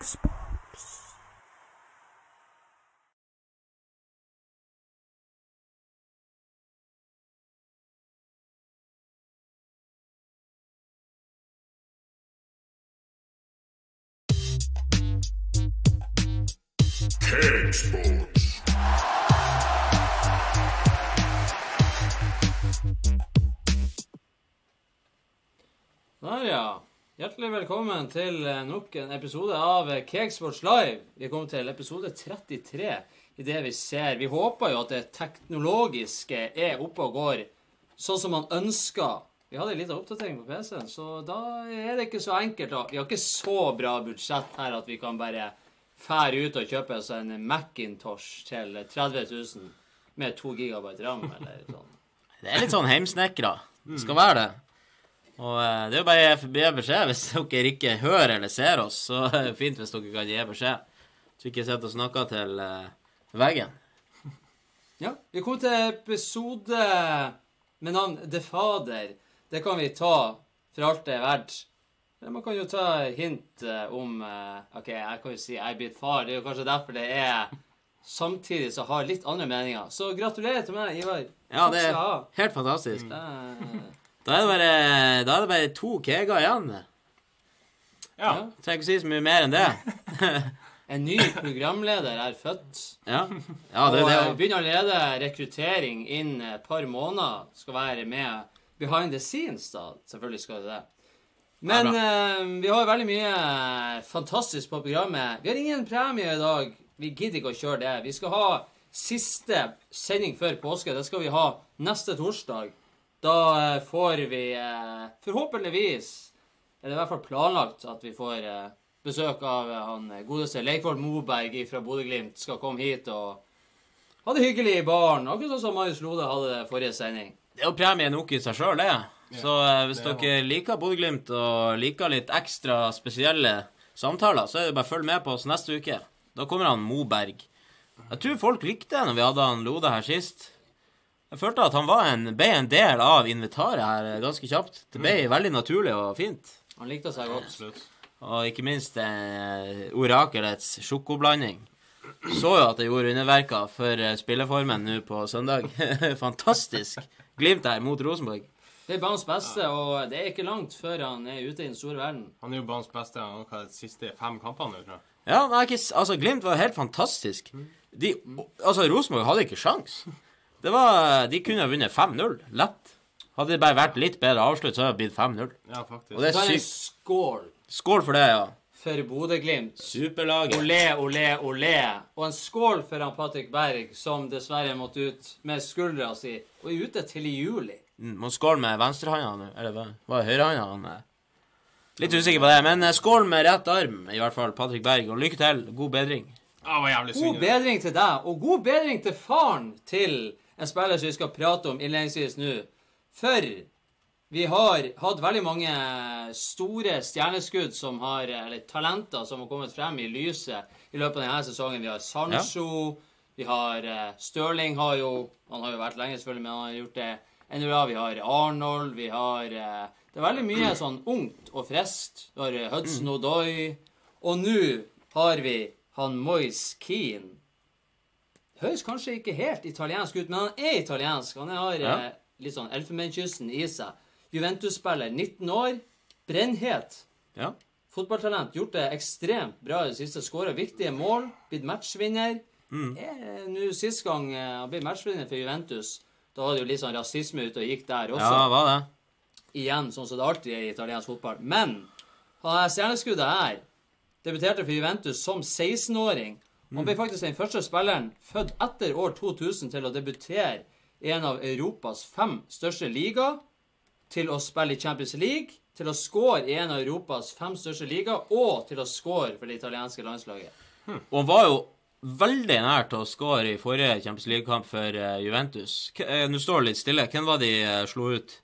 elsker Cakesports. Der, ja. Hjertelig velkommen til eh, nok en episode av eh, Cakesports Live. Vi er kommet til episode 33 i det vi ser. Vi håper jo at det teknologiske er oppe og går sånn som man ønsker. Vi hadde en liten oppdatering på PC-en, så da er det ikke så enkelt. da. Vi har ikke så bra budsjett her at vi kan bare fære ut og kjøpe oss en Macintosh til 30 000 med 2 GB ram eller sånn. Det er litt sånn heimsnekra. Det skal være det. Og eh, det er jo bare å gi beskjed hvis dere ikke hører eller ser oss. Så er det fint hvis dere kan gi beskjed. Så ikke sitter og snakker til eh, veggen. Ja, vi kommer til episode med navn The Fader. Det kan vi ta for alt det er verdt. Eller Man kan jo ta hint eh, om OK, jeg kan jo si jeg er blitt far. Det er jo kanskje derfor det er samtidig som har litt andre meninger. Så gratulerer til meg, Ivar. Ja, det er helt fantastisk. Eh, Da er det bare, da er det bare to keger igjen. ja. Trenger ikke si så mye mer enn det. En ny programleder er født. Ja, ja det, og det, Og begynner allerede rekruttering innen et par måneder. Skal være med behind the scenes, da. Selvfølgelig skal det det. Men Ja, eh, vi har veldig mye fantastisk på programmet. Vi har ingen premie i dag. Vi gidder ikke å kjøre det. Vi skal ha siste sending før påske. Det skal vi ha neste torsdag. Da eh, får vi eh, forhåpentligvis Er det i hvert fall planlagt at vi får eh, besøk av han godeste Leikvoll Moberg fra Bodø-Glimt. Skal komme hit og ha det hyggelig i baren. Akkurat sånn som Marius Lode hadde det forrige sending. det er jo premie nok i seg sjøl, det. Så hvis er dere liker Bodø-Glimt og liker litt ekstra spesielle samtaler, så er det bare å følge med på oss neste uke. Da kommer han Moberg. Jeg tror folk likte det når vi hadde han Lode her sist. Jeg følte at han var en, ble en del av inventaret her ganske kjapt. Det ble veldig naturlig og fint. Han likte seg godt. Absolutt. Og ikke minst eh, orakelets sjokoblanding. Så jo at det gjorde underverker for eh, spilleformen nå på søndag. Fantastisk. Glimt der mot Rosenborg. Det er banens beste, og det er ikke langt før han er ute i den store verden. Han er jo banens beste han har de siste fem kampene. tror jeg. Ja, nei, ikke, altså, Glimt var helt fantastisk. De, altså, Rosenborg hadde ikke sjans. Det var, De kunne ha vunnet 5-0. Lett. Hadde det bare vært litt bedre avslutt, så hadde det blitt 5-0. Ja, faktisk. Og det er sykt. skål Skål for det, ja. for Bodø-Glimt. Superlaget. Olé, olé, olé. Og en skål for han Patrick Berg, som dessverre måtte ut med skuldra si, og er ute til i juli. Mm, Må skåle med venstrehånda nå. Eller hva? Var det høyrehånda han er? Litt usikker på det, men eh, skål med rett arm, i hvert fall, Patrick Berg. Og lykke til. God bedring. Ja, det var jævlig God bedring til deg, og god bedring til faren til en spiller som vi skal prate om innledningsvis nå. For vi har hatt veldig mange store stjerneskudd som har, eller talenter som har kommet frem i lyset i løpet av denne sesongen. Vi har Sancho, vi har eh, Stirling har jo Han har jo vært lenge, selvfølgelig, men han har gjort det ennå bra. Vi har Arnold, vi har eh, Det er veldig mye sånn ungt og friskt. Vi har eh, Hudson Odoi. Og nå har vi han Moise Keane. Høres kanskje ikke helt italiensk ut, men han er italiensk. Han har Ja. eh, litt sånn Elfenbenskysten i seg. Juventus-spiller, 19 år. Brennhet. Ja. Fotballtalent. Gjort det ekstremt bra i det siste. Skåra viktige mål. Blitt matchvinner. Er Nå Sist gang eh, han ble matchvinner for Juventus, da var det jo litt sånn rasisme ute og gikk der også ja, hva det? igjen, sånn som det alltid er i italiensk fotball. Men stjerneskuddet her debuterte for Juventus som 16-åring. Han ble faktisk den første spilleren født etter år 2000 til å debutere i en av Europas fem største ligaer. til å spille i Champions League, til å score i en av Europas fem største ligaer, og til å score for det italienske landslaget. Og han var jo veldig nær til å score i forrige Champions League-kamp for eh, Juventus. Eh, Nå står det litt stille. Hvem var de eh, slo ut?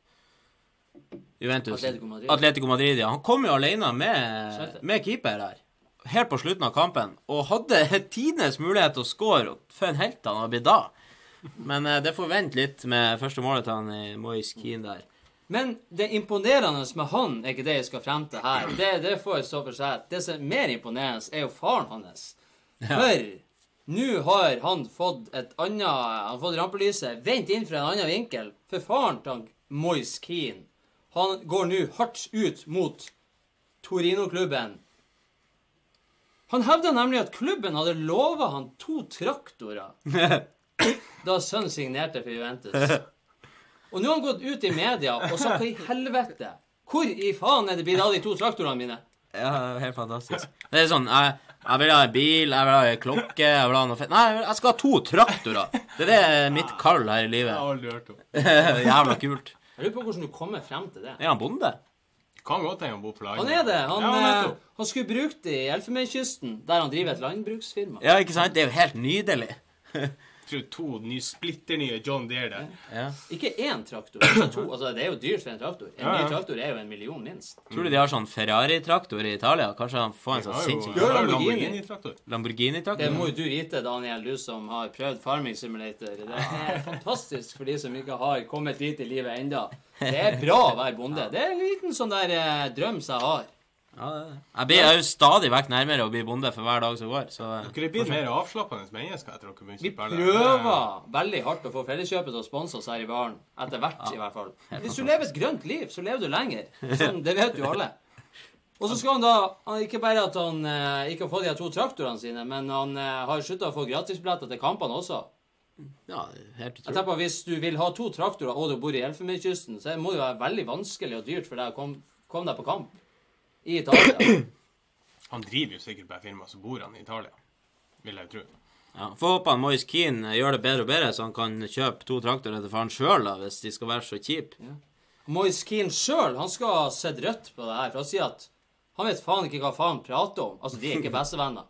Juventus. Atletico Madrid. Atletico Madrid, ja. Han kom jo alene med, med keeper her. Helt på slutten av kampen. Og hadde tidenes mulighet til å score. For en helt han har blitt da. Men eh, det får vente litt med første målet til han i Moise Keane der. Men det imponerende med han er ikke det jeg skal frem til her. Det, det får stå for seg. Det som er mer imponerende, er jo faren hans. For nå har han fått et annet Han har fått rampelyset vendt inn fra en annen vinkel. For faren til Moise Keane han går nå hardt ut mot Torino-klubben. Han hevda nemlig at klubben hadde lova han to traktorer da sønnen signerte for Juventus. Og nå har han gått ut i media og sagt hva i helvete? Hvor i faen er det blitt av de to traktorene mine? Ja, helt fantastisk. Det er sånn Jeg, jeg vil ha en bil, jeg vil ha en klokke, jeg vil ha noe fett Nei, jeg skal ha to traktorer. Det er det mitt kall her i Jeg livet. har aldri hørt om. Jævla kult. Jeg lurer på hvordan du kommer frem til det. Er han bonde? Kan godt hende han bor på landet. Han er det. Han, ja, eh, han skulle brukt det i Elfenbenskysten, der han driver et landbruksfirma. Ja, ikke sant? Det er jo helt nydelig. Jeg to ny, splitter nye John Deere der. Ja. Ikke én traktor. Altså to. Altså, det er jo dyrt for en traktor. En Ja, ja. ny traktor er jo en million minst. Tror du de har sånn Ferrari-traktor i Italia? Kanskje han får en sånn sinnssyk vi har Lamborghini. Lamborghini-traktor. Det Lamborghini-traktor? må jo du vite, Daniel, du som har prøvd Farming Simulator. Det er fantastisk for de som ikke har kommet dit i livet enda. Det er bra å være bonde. Det er en liten sånn der eh, drøm som jeg har. Ja, det det. Jeg blir jeg er jo stadig vekk nærmere å bli bonde for hver dag som går, så Dere blir mer avslappende mennesker etter dere begynte Vi å spille. prøver veldig hardt å få Felleskjøpet til å sponse oss her i baren. Etter hvert, i hvert fall. Hvis du lever et grønt liv, så lever du lenger. Sånn, det vet jo alle. Og så skal han da han, Ikke bare at han eh, ikke har fått de to traktorene sine, men han eh, har slutta å få gratisbilletter til kampene også. Ja, helt Jeg tenker på Hvis du vil ha to traktorer og du bor i Elfenbenskysten, så må det være veldig vanskelig og dyrt for deg å komme kom deg på kamp i Italia. Han driver jo sikkert på et firma, så bor han i Italia. Vil jeg jo tro. Ja, Får håpe Moise Keane gjør det bedre og bedre, så han kan kjøpe to traktorer til faren sjøl, hvis de skal være så kjipe. Moise Keane sjøl skal ha sett rødt på det her, for han sier at han vet faen ikke hva faen prater om. Altså, de er ikke bestevenner.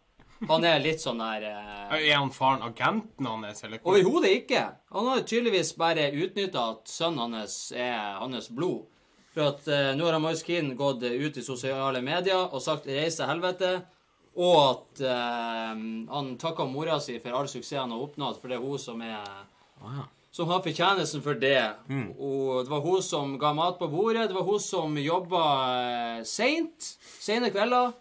Han er litt sånn der eh, Er han faren agenten hans, eller? Overhodet ikke. Han har tydeligvis bare utnytta at sønnen hans er hans blod. For at eh, nå har Moiskin gått eh, ut i sosiale medier og sagt 'reis til helvete', og at eh, han takker mora si for all suksess han har oppnådd, for det er hun som er som har fortjenesten for det. Og det var hun som ga mat på bordet, det var hun som jobba eh, seint, sene kvelder.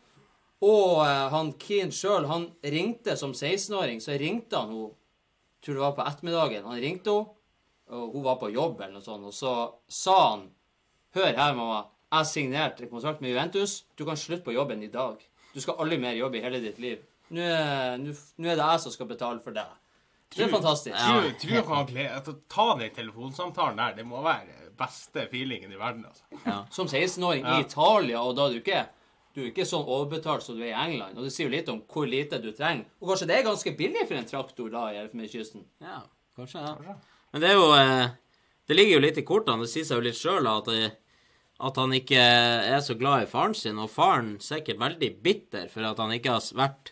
Og eh, han Keane sjøl, han ringte som 16-åring, så ringte han henne Tror det var på ettermiddagen. Han ringte henne, og hun var på jobb eller noe sånt, og så sa han Hør her, mamma. Jeg signerte kontrakt med Juventus. Du kan slutte på jobben i dag. Du skal aldri mer jobbe i hele ditt liv. Nå er, nå, nå er det jeg som skal betale for deg. Det er fantastisk. Tror, tror kan han gleder at Å ta den telefonsamtalen der, det må være beste feelingen i verden, altså. Som 16-åring Ja. i Italia, og da er du ikke du er ikke sånn overbetalt som du er i England. Og det sier jo litt om hvor lite du trenger. Og kanskje det er ganske billig for en traktor da i Elfenbenskysten. Ja, kanskje, ja. Men det er jo eh, Det ligger jo litt i kortene. Det sier seg jo litt sjøl at, det- at han ikke er så glad i faren sin, og faren sikkert veldig bitter for at han ikke har vært,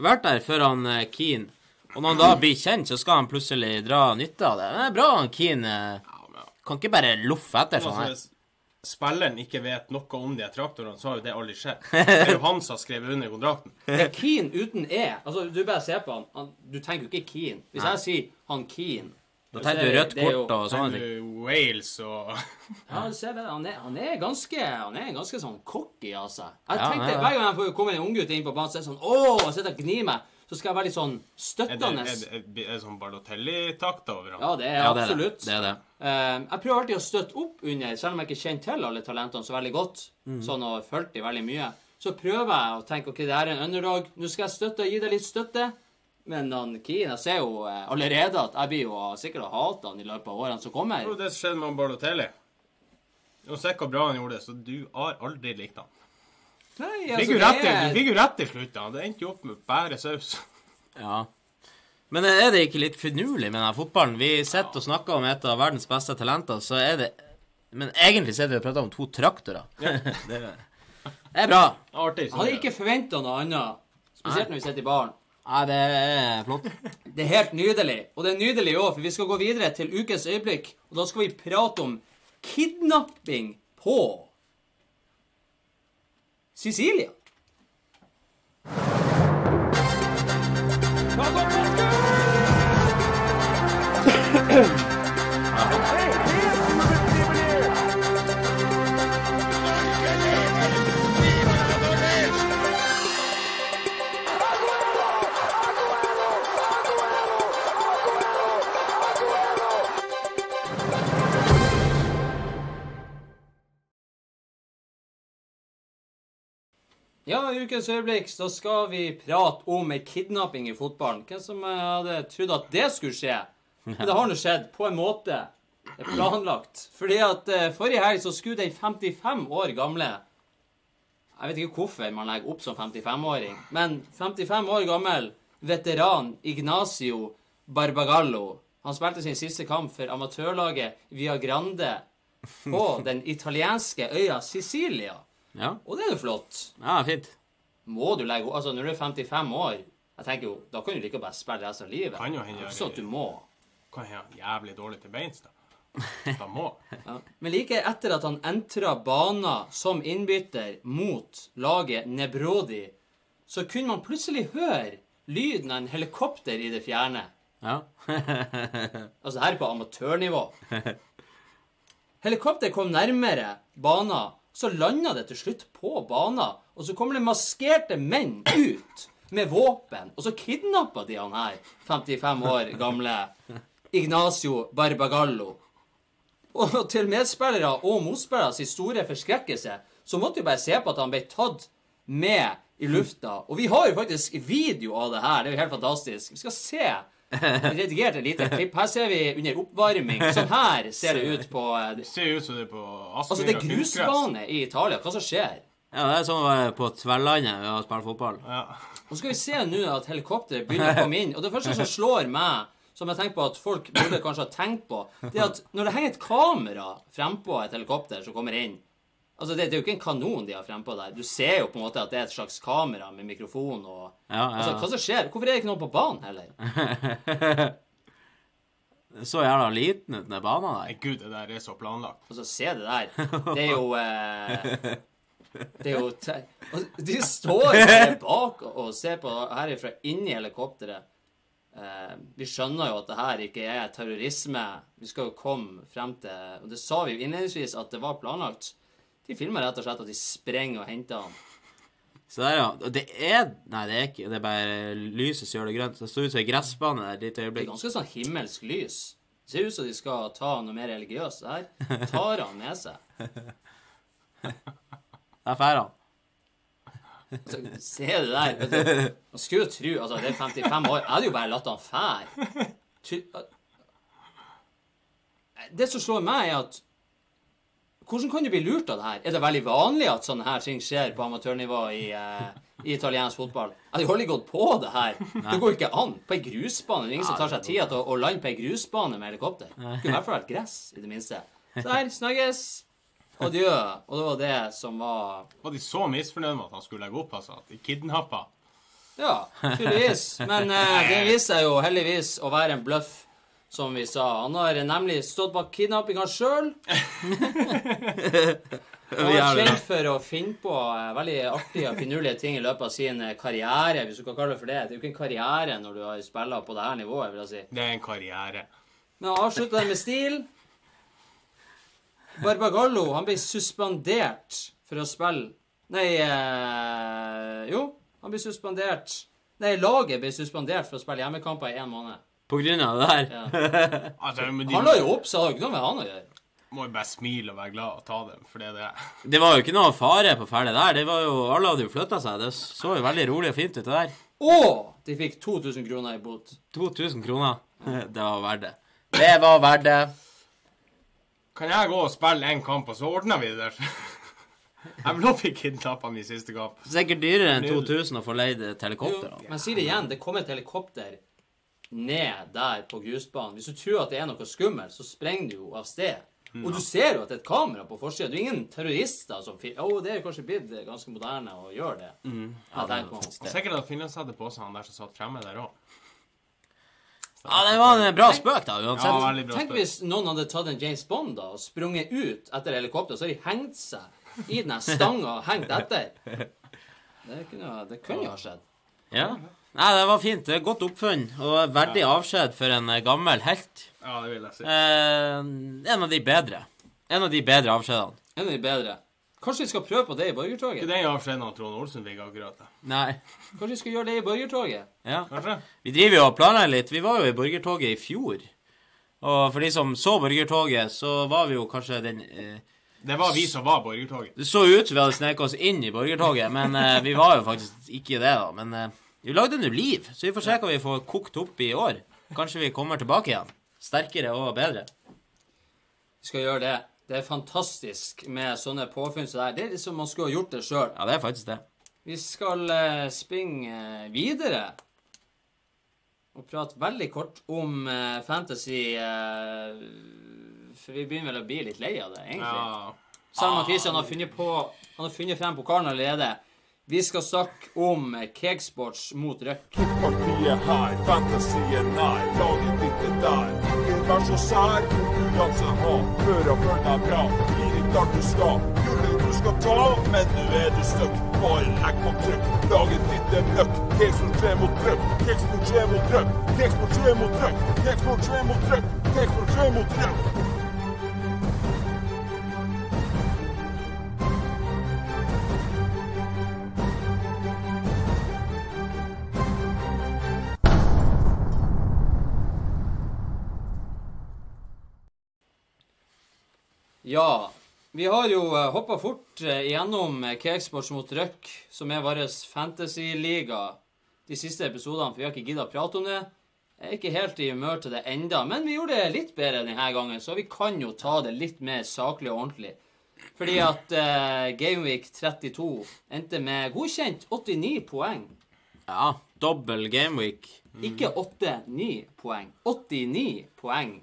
vært der før han eh, Keane. Og når han da blir kjent, så skal han plutselig dra nytte av det. Men det er bra han Keane eh, kan ikke bare loffe etter sånn her. hvis spilleren ikke vet noe om de traktorene, så har jo det aldri skjedd. Det er jo han som har skrevet under kontrakten. Det er Keane uten E. Altså, Du bare ser på han. han du tenker jo ikke Keane. Hvis jeg sier han Keane Da tenker er du rødt er kort og sånne ting. Uh, Wales og Ja, du ser det. Han er, han er ganske Han er ganske sånn cocky av seg. Jeg Ja, tenkte, ja, ja. Hver gang jeg får komme en unggutt inn på banen, så er det sånn Å, jeg sitter og gnir meg. Så skal jeg være litt sånn Er støttende. er, det- er, det- er det sånn Balotelli-takt over ham? Ja, det er Ja, det er det. absolutt. det, er det. Eh, jeg prøver alltid å støtte opp under, selv om jeg ikke kjenner til alle talentene så veldig godt, Mm. sånn og følte fulgt de veldig mye, så prøver jeg å tenke ok, det her er en underdog, nå skal jeg støtte og gi deg litt støtte. Men han Keane, jeg ser jo eh, allerede at jeg blir jo sikkert å hate han i løpet av årene som kommer. Det det som skjedde med Balotelli. Uansett hvor bra han gjorde det, så du har aldri likt han. Nei, altså, fikk jo rett, er- du fikk jo rett til slutt. da. Det endte jo opp med bare saus. Ja. Men er det ikke litt finurlig med denne fotballen? Vi sitter og snakker om et av verdens beste talenter, så er det Men egentlig sitter vi og prater om to traktorer. er, det er bra. Artig. Jeg hadde ikke forventa noe annet. Spesielt når vi sitter i baren. Ja, det er flott. Det er helt nydelig. Og det er nydelig òg, for vi skal gå videre til ukens øyeblikk. Og da skal vi prate om kidnapping på Sicilia. Ja, i ukens øyeblikk, så skal vi prate om en kidnapping i fotballen. Hvem som eh, hadde trodd at det skulle skje? Men det har nå skjedd, på en måte. Det er planlagt. Fordi at eh, forrige helg så skulle den 55 år gamle Jeg vet ikke hvorfor man legger opp som 55-åring, men 55 år gammel veteran Ignacio Barbagallo Han spilte sin siste kamp for amatørlaget Via Grande på den italienske øya Sicilia. Ja, Og det er jo flott ja fint. må du legge Altså, når du er 55 år Jeg tenker jo, Da kan du like godt spille resten av livet. Kan jo hende ikke sånn at du må. Kan hende jævlig dårlig til beins, da? Da må. Ja. Men like etter at han entra bana som innbytter mot laget Nebrodi, så kunne man plutselig høre lyden av en helikopter i det fjerne. Ja. Altså her på amatørnivå. Helikopter kom nærmere bana, så lander det til slutt på banen, Og så kommer det maskerte menn ut med våpen, og så kidnapper de han her 55 år gamle Ignacio Barbagallo. Og til medspillere og motspillere sin store forskrekkelse, så måtte vi bare se på at han ble tatt med i lufta. Og vi har jo faktisk video av det her. Det er jo helt fantastisk. Vi skal se redigert et lite klipp. Her ser vi under oppvarming. Sånn her ser det ut på eh, Det ser ut som det er på Altså, det er grusbane i Italia. Hva som skjer? ja, det er sånn å være på Tverlandet ved å spille fotball. Ja. Og så skal vi se nå at helikopteret begynner å komme inn. Og det første som slår meg, som jeg tenker på at folk burde kanskje ha tenkt på, det er at når det henger et kamera frempå et helikopter som kommer inn Altså, det, det er jo ikke en kanon de har frempå der. Du ser jo på en måte at det er et slags kamera med mikrofon og Ja, Altså, ja. hva som skjer? Hvorfor er det ikke noen på banen heller? Så jævla liten ut, den banen der. Gud, det der er så planlagt. Altså, se det der. Det er jo eh, Det er jo te og De står bare bak og ser på herifra inni helikopteret. Eh, vi skjønner jo at det her ikke er terrorisme. Vi skal jo komme frem til Og det sa vi jo innledningsvis at det var planlagt. De filmer rett og slett at de sprenger og henter han. Så der, ja. Det er Nei, det er ikke Det er bare lyset som gjør det grønt. Det står ut som en gressbane der et lite Det er ganske sånn himmelsk lys. Det ser ut som de skal ta noe mer religiøst. Det her tar han med seg. Der drar han. Altså, se det der. Vet du. Man skulle jo tro Altså, det er 55 år. Jeg hadde jo bare latt han fære. Det som slår meg, er at Hvordan kan du bli lurt av det her? Er det veldig vanlig at sånne her ting skjer på amatørnivå i, uh, i italiensk fotball? Jeg hadde jo aldri gått på det her. Det går ikke an. På ei grusbane. Det er ingen som tar seg tida til å, å lande på ei grusbane med helikopter. Det kunne i hvert fall vært gress, i det minste. Der, snakkes. Adjø. Og det var det som var Var de så misfornøyd med at han skulle legge opp, altså? At de kidnappa? Ja, tydeligvis. Men uh, det viser seg jo heldigvis å være en bløff, som vi sa. Han har nemlig stått bak kidnappinga sjøl. Han har kjent for å finne på eh, veldig artige og finurlige ting i løpet av sin eh, karriere, hvis du kan kalle det for det. Det er jo ikke en karriere når du har spiller på det her nivået, vil jeg si. Det er en karriere. Men han avslutta det med stil. Barbagallo han ble suspendert for å spille Nei eh, Jo, han ble suspendert Nei, laget ble suspendert for å spille hjemmekamper i én måned. På grunn av det der. Ja. Altså, men Han la jo opp, så det har ikke noe med han å gjøre. må jo bare smile og være glad og ta dem, for det er det. Det var jo ikke noe fare på ferde der. Det var jo, Alle hadde jo flytta seg. Det så jo veldig rolig og fint ut, det der. Og de fikk 2000 kroner i bot. 2000 kroner. Det var verdt det. Det var verdt det. Kan jeg gå og spille en kamp, og så ordner vi det der? Jeg ble opp i kidnappa min siste kamp. Sikkert dyrere enn 2000 å få leid et helikopter. Men si det igjen, det kom et helikopter ned der på grusbanen. Hvis du tror at det er noe skummelt, så sprenger du jo av sted. Og du ser jo at det er et kamera på forsida. Det er ingen terrorister som Å, oh, det er kanskje blitt ganske moderne å gjøre det. Ja, tenk meg om. Og sikkert at Finland hadde på seg han der som satt fremme der òg. Ja, det var en bra spøk, da, Ja, uansett. veldig bra. Tenk hvis noen hadde tatt en James Bond da, og sprunget ut etter helikopteret, så har de hengt seg i den stanga og hengt etter. Det kunne, det kunne jo ha skjedd. Ja. Nei, det var fint. Det er Godt oppfunn og verdig avskjed for en eh, gammel helt. Ja, det vil jeg si. Eh, en av de bedre. En av de bedre avskjedene. En av de bedre. Kanskje vi skal prøve på det i borgertoget? Ikke den avskjeden av Trond Olsen ligger akkurat. da. Nei. Kanskje vi skal gjøre det i borgertoget? Ja. Kanskje? Vi driver jo og planlegger litt. Vi var jo i Borgertoget i fjor. Og for de som så Borgertoget, så var vi jo kanskje den eh, Det var vi som var borgertoget. Det så ut som vi hadde sneket oss inn i Borgertoget, men eh, vi var jo faktisk ikke det, da. Men eh, vi lagde nå liv, så vi får se hva vi får kokt opp i år. Kanskje vi kommer tilbake igjen. Sterkere og bedre. Vi skal gjøre det. Det er fantastisk med sånne påfunn som det her. Det er liksom man skulle ha gjort det sjøl. Ja, det er faktisk det. Vi skal uh, springe videre og prate veldig kort om uh, fantasy uh, For vi begynner vel å bli litt lei av det, egentlig. Ja. Selv om Christian har funnet, på, han har funnet frem pokalen allerede. Vi skal snakke om eh, Cakesports mot Rødt. Partiet her, fantasien nær, laget ditt er der. Ikke vær så sær, konkurranse og følg deg bra. Gi ikke alt du skal, gullet du skal ta, men nå er du støkk. Bare legg på trykk, laget ditt er møkk. Keksport 3 mot Rødt, Keksport 3 mot Rødt, Keksport 3 mot Rødt, Keksport 3 mot Rødt, Keksport 3 mot Rødt. Ja, vi har jo hoppa fort gjennom igjennom eh, Cakesports mot Røk, som er vår fantasyliga, de siste episodene, for vi har ikke gidda å prate om det. Jeg er ikke helt i humør til det enda, men vi gjorde det litt bedre denne gangen, så vi kan jo ta det litt mer saklig og ordentlig. Fordi at uh, Gameweek 32 endte med godkjent 89 poeng. Ja, dobbel gameweek. Ikke 8-9 poeng. 89 poeng.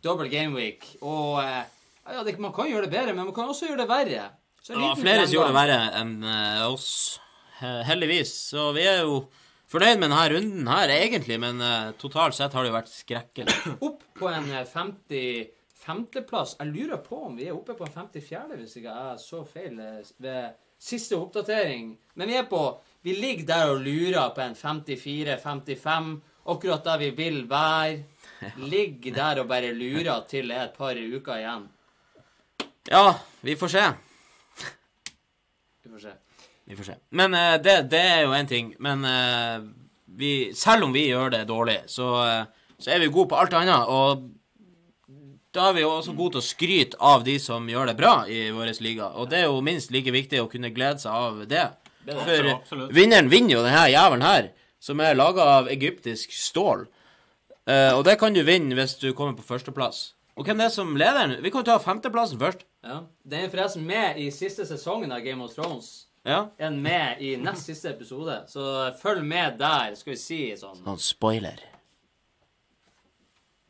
Dobbel gameweek. Og eh, ja, det, man kan gjøre det bedre, men man kan også gjøre det verre. Så Det var flere som gjorde det verre enn eh, oss, heldigvis. Så vi er jo fornøyd med denne runden her, egentlig, men uh, totalt sett har det jo vært skrekkelig. Opp på en eh, 55.-plass. Jeg lurer på om vi er oppe på en 54., hvis ikke jeg så feil eh, ved siste oppdatering. Men vi er på Vi ligger der og lurer på en 54-55, akkurat der vi vil være. Ligger der og bare lurer til det er et par uker igjen. Ja, vi får se. Vi får se. Vi får se. Men uh, det, det er jo én ting. Men uh, vi, selv om vi gjør det dårlig, så, uh, så er vi gode på alt annet. Og da er vi jo også gode til å skryte av de som gjør det bra i vår liga. Og det er jo minst like viktig å kunne glede seg av det. Det. For absolutt. vinneren vinner jo denne jævelen her, som er laga av egyptisk stål. Og det kan du vinne hvis du kommer på førsteplass. Og hvem det er som leder? Vi kan ta femteplassen først. Ja. Den er forresten med i siste sesongen av Game of Thrones. Ja. Er den med i nest siste episode, så følg med der, skal vi si sånn. Noen spoiler.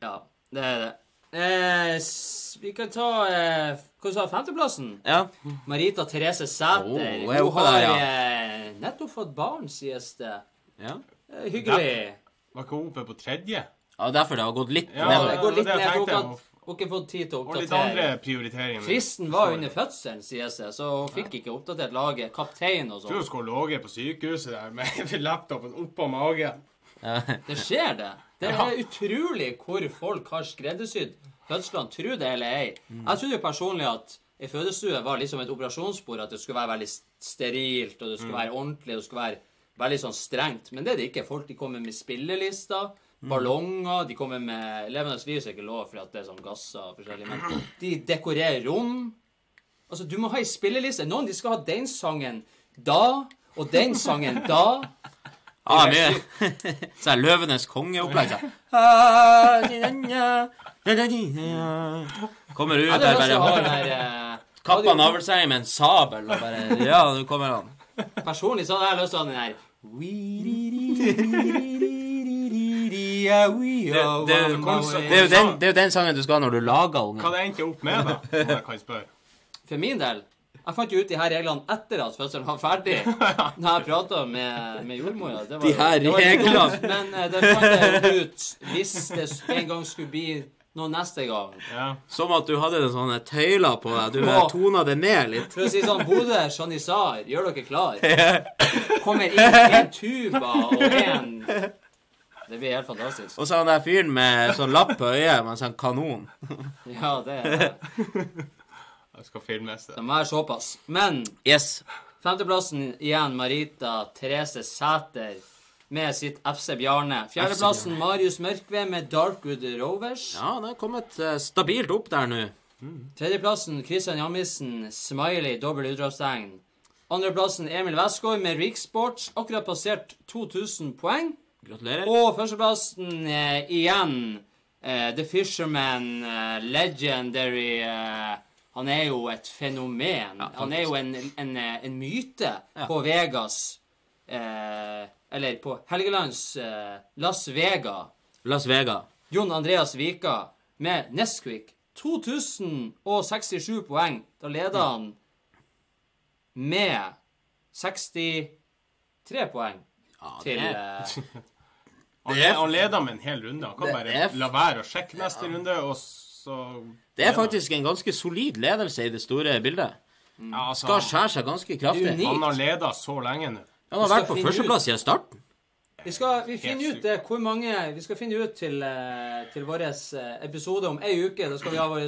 Ja, det er det. Eh, vi kan ta eh, Hva sa du, femteplassen? Ja. Marita Therese Sæter. Oh, hun har ja. eh, nettopp fått barn, sies det. ja. Eh, hyggelig. Var ikke hun oppe på tredje? Ja, derfor det har gått litt Ja, nedover. Det det ned. jeg for det, tenkte. Har ikke fått tid til å Og litt andre oppdatere. prioriteringer. Fristen var under fødselen, sies det, så hun fikk ikke oppdatert laget. Kaptein og Jeg tror hun sånn. skulle ligget på sykehuset der med laptopen oppå magen. Det skjer, det. Det er utrolig hvor folk har skreddersydd fødslene, tro det eller ei. Jeg trodde jo personlig at ei fødestue var liksom et operasjonsbord, at det skulle være veldig sterilt, og det skulle være ordentlig, og det skulle være veldig sånn strengt. Men det er det ikke. Folk de kommer med spillelister, ballonger, de kommer med Levende liv er ikke lov for at det er sånn gasser og forskjellig, men de dekorerer rom. Altså, du må ha ei spilleliste. Noen de skal ha den sangen da, og den sangen da. Ja, mye sånn Løvenes konge-opplegg. Kommer ut der er bare også har der eh, kappa radio- med en sabel og bare Ja, nå kommer han. Personlig så hadde jeg lyst til å ha den der we Det, are er jo den, det er jo den sangen du skal ha når du lager Hva ungen. det endte opp med, da? Om jeg kan spørre. For min del Jeg fant jo ut de her reglene etter at fødselen var ferdig. Når jeg prata med, med jordmora. De her det var litt reglene. Men uh, det fant jeg ut hvis det en gang skulle bli noe neste gang. Ja. Som at du hadde en sånne tøyler på deg. Du Ja. tona det ned litt. For å si sånn, Bodø Janissar, gjør dere klar? Kommer inn en tuba og en Det blir helt fantastisk. Og så han der fyren med sånn lapp på øyet med en sånn kanon. Ja, det er det. Jeg skal filmes det. Det må være såpass. Men Yes. femteplassen igjen Marita Therese Sæter med sitt FC Bjarne. Fjerdeplassen Marius Mørkve med Darkwood Rovers. Ja, han har kommet eh, stabilt opp der nå. Tredjeplassen Christian Jammisen, Smiley, dobbel utropstegn. Andreplassen Emil Westgård med Riksports, akkurat passert 2000 poeng. Gratulerer. Og førsteplassen eh, igjen eh, The Fisherman, eh, legendary eh, Han er jo et fenomen. han er jo en, en, eh, en myte Ja. på Vegas eh, Eller på Helgelands Las Vega. Las Vega. Jon Andreas Vika med Nesquik. 2067 poeng. Da leder han med 63 poeng Ja, til det, eh, Han, er- han leder med en hel runde. Han kan Det bare er- la være å sjekke neste runde, og så det er faktisk en ganske solid ledelse i det store bildet. ja, altså, Skal skjære seg ganske kraftig. Han har leda så lenge nå. Han har vært på førsteplass siden starten. Vi skal vi finne ut det, hvor mange Vi skal finne ut til, eh, til vår eh, episode om ei uke. Da skal vi ha vår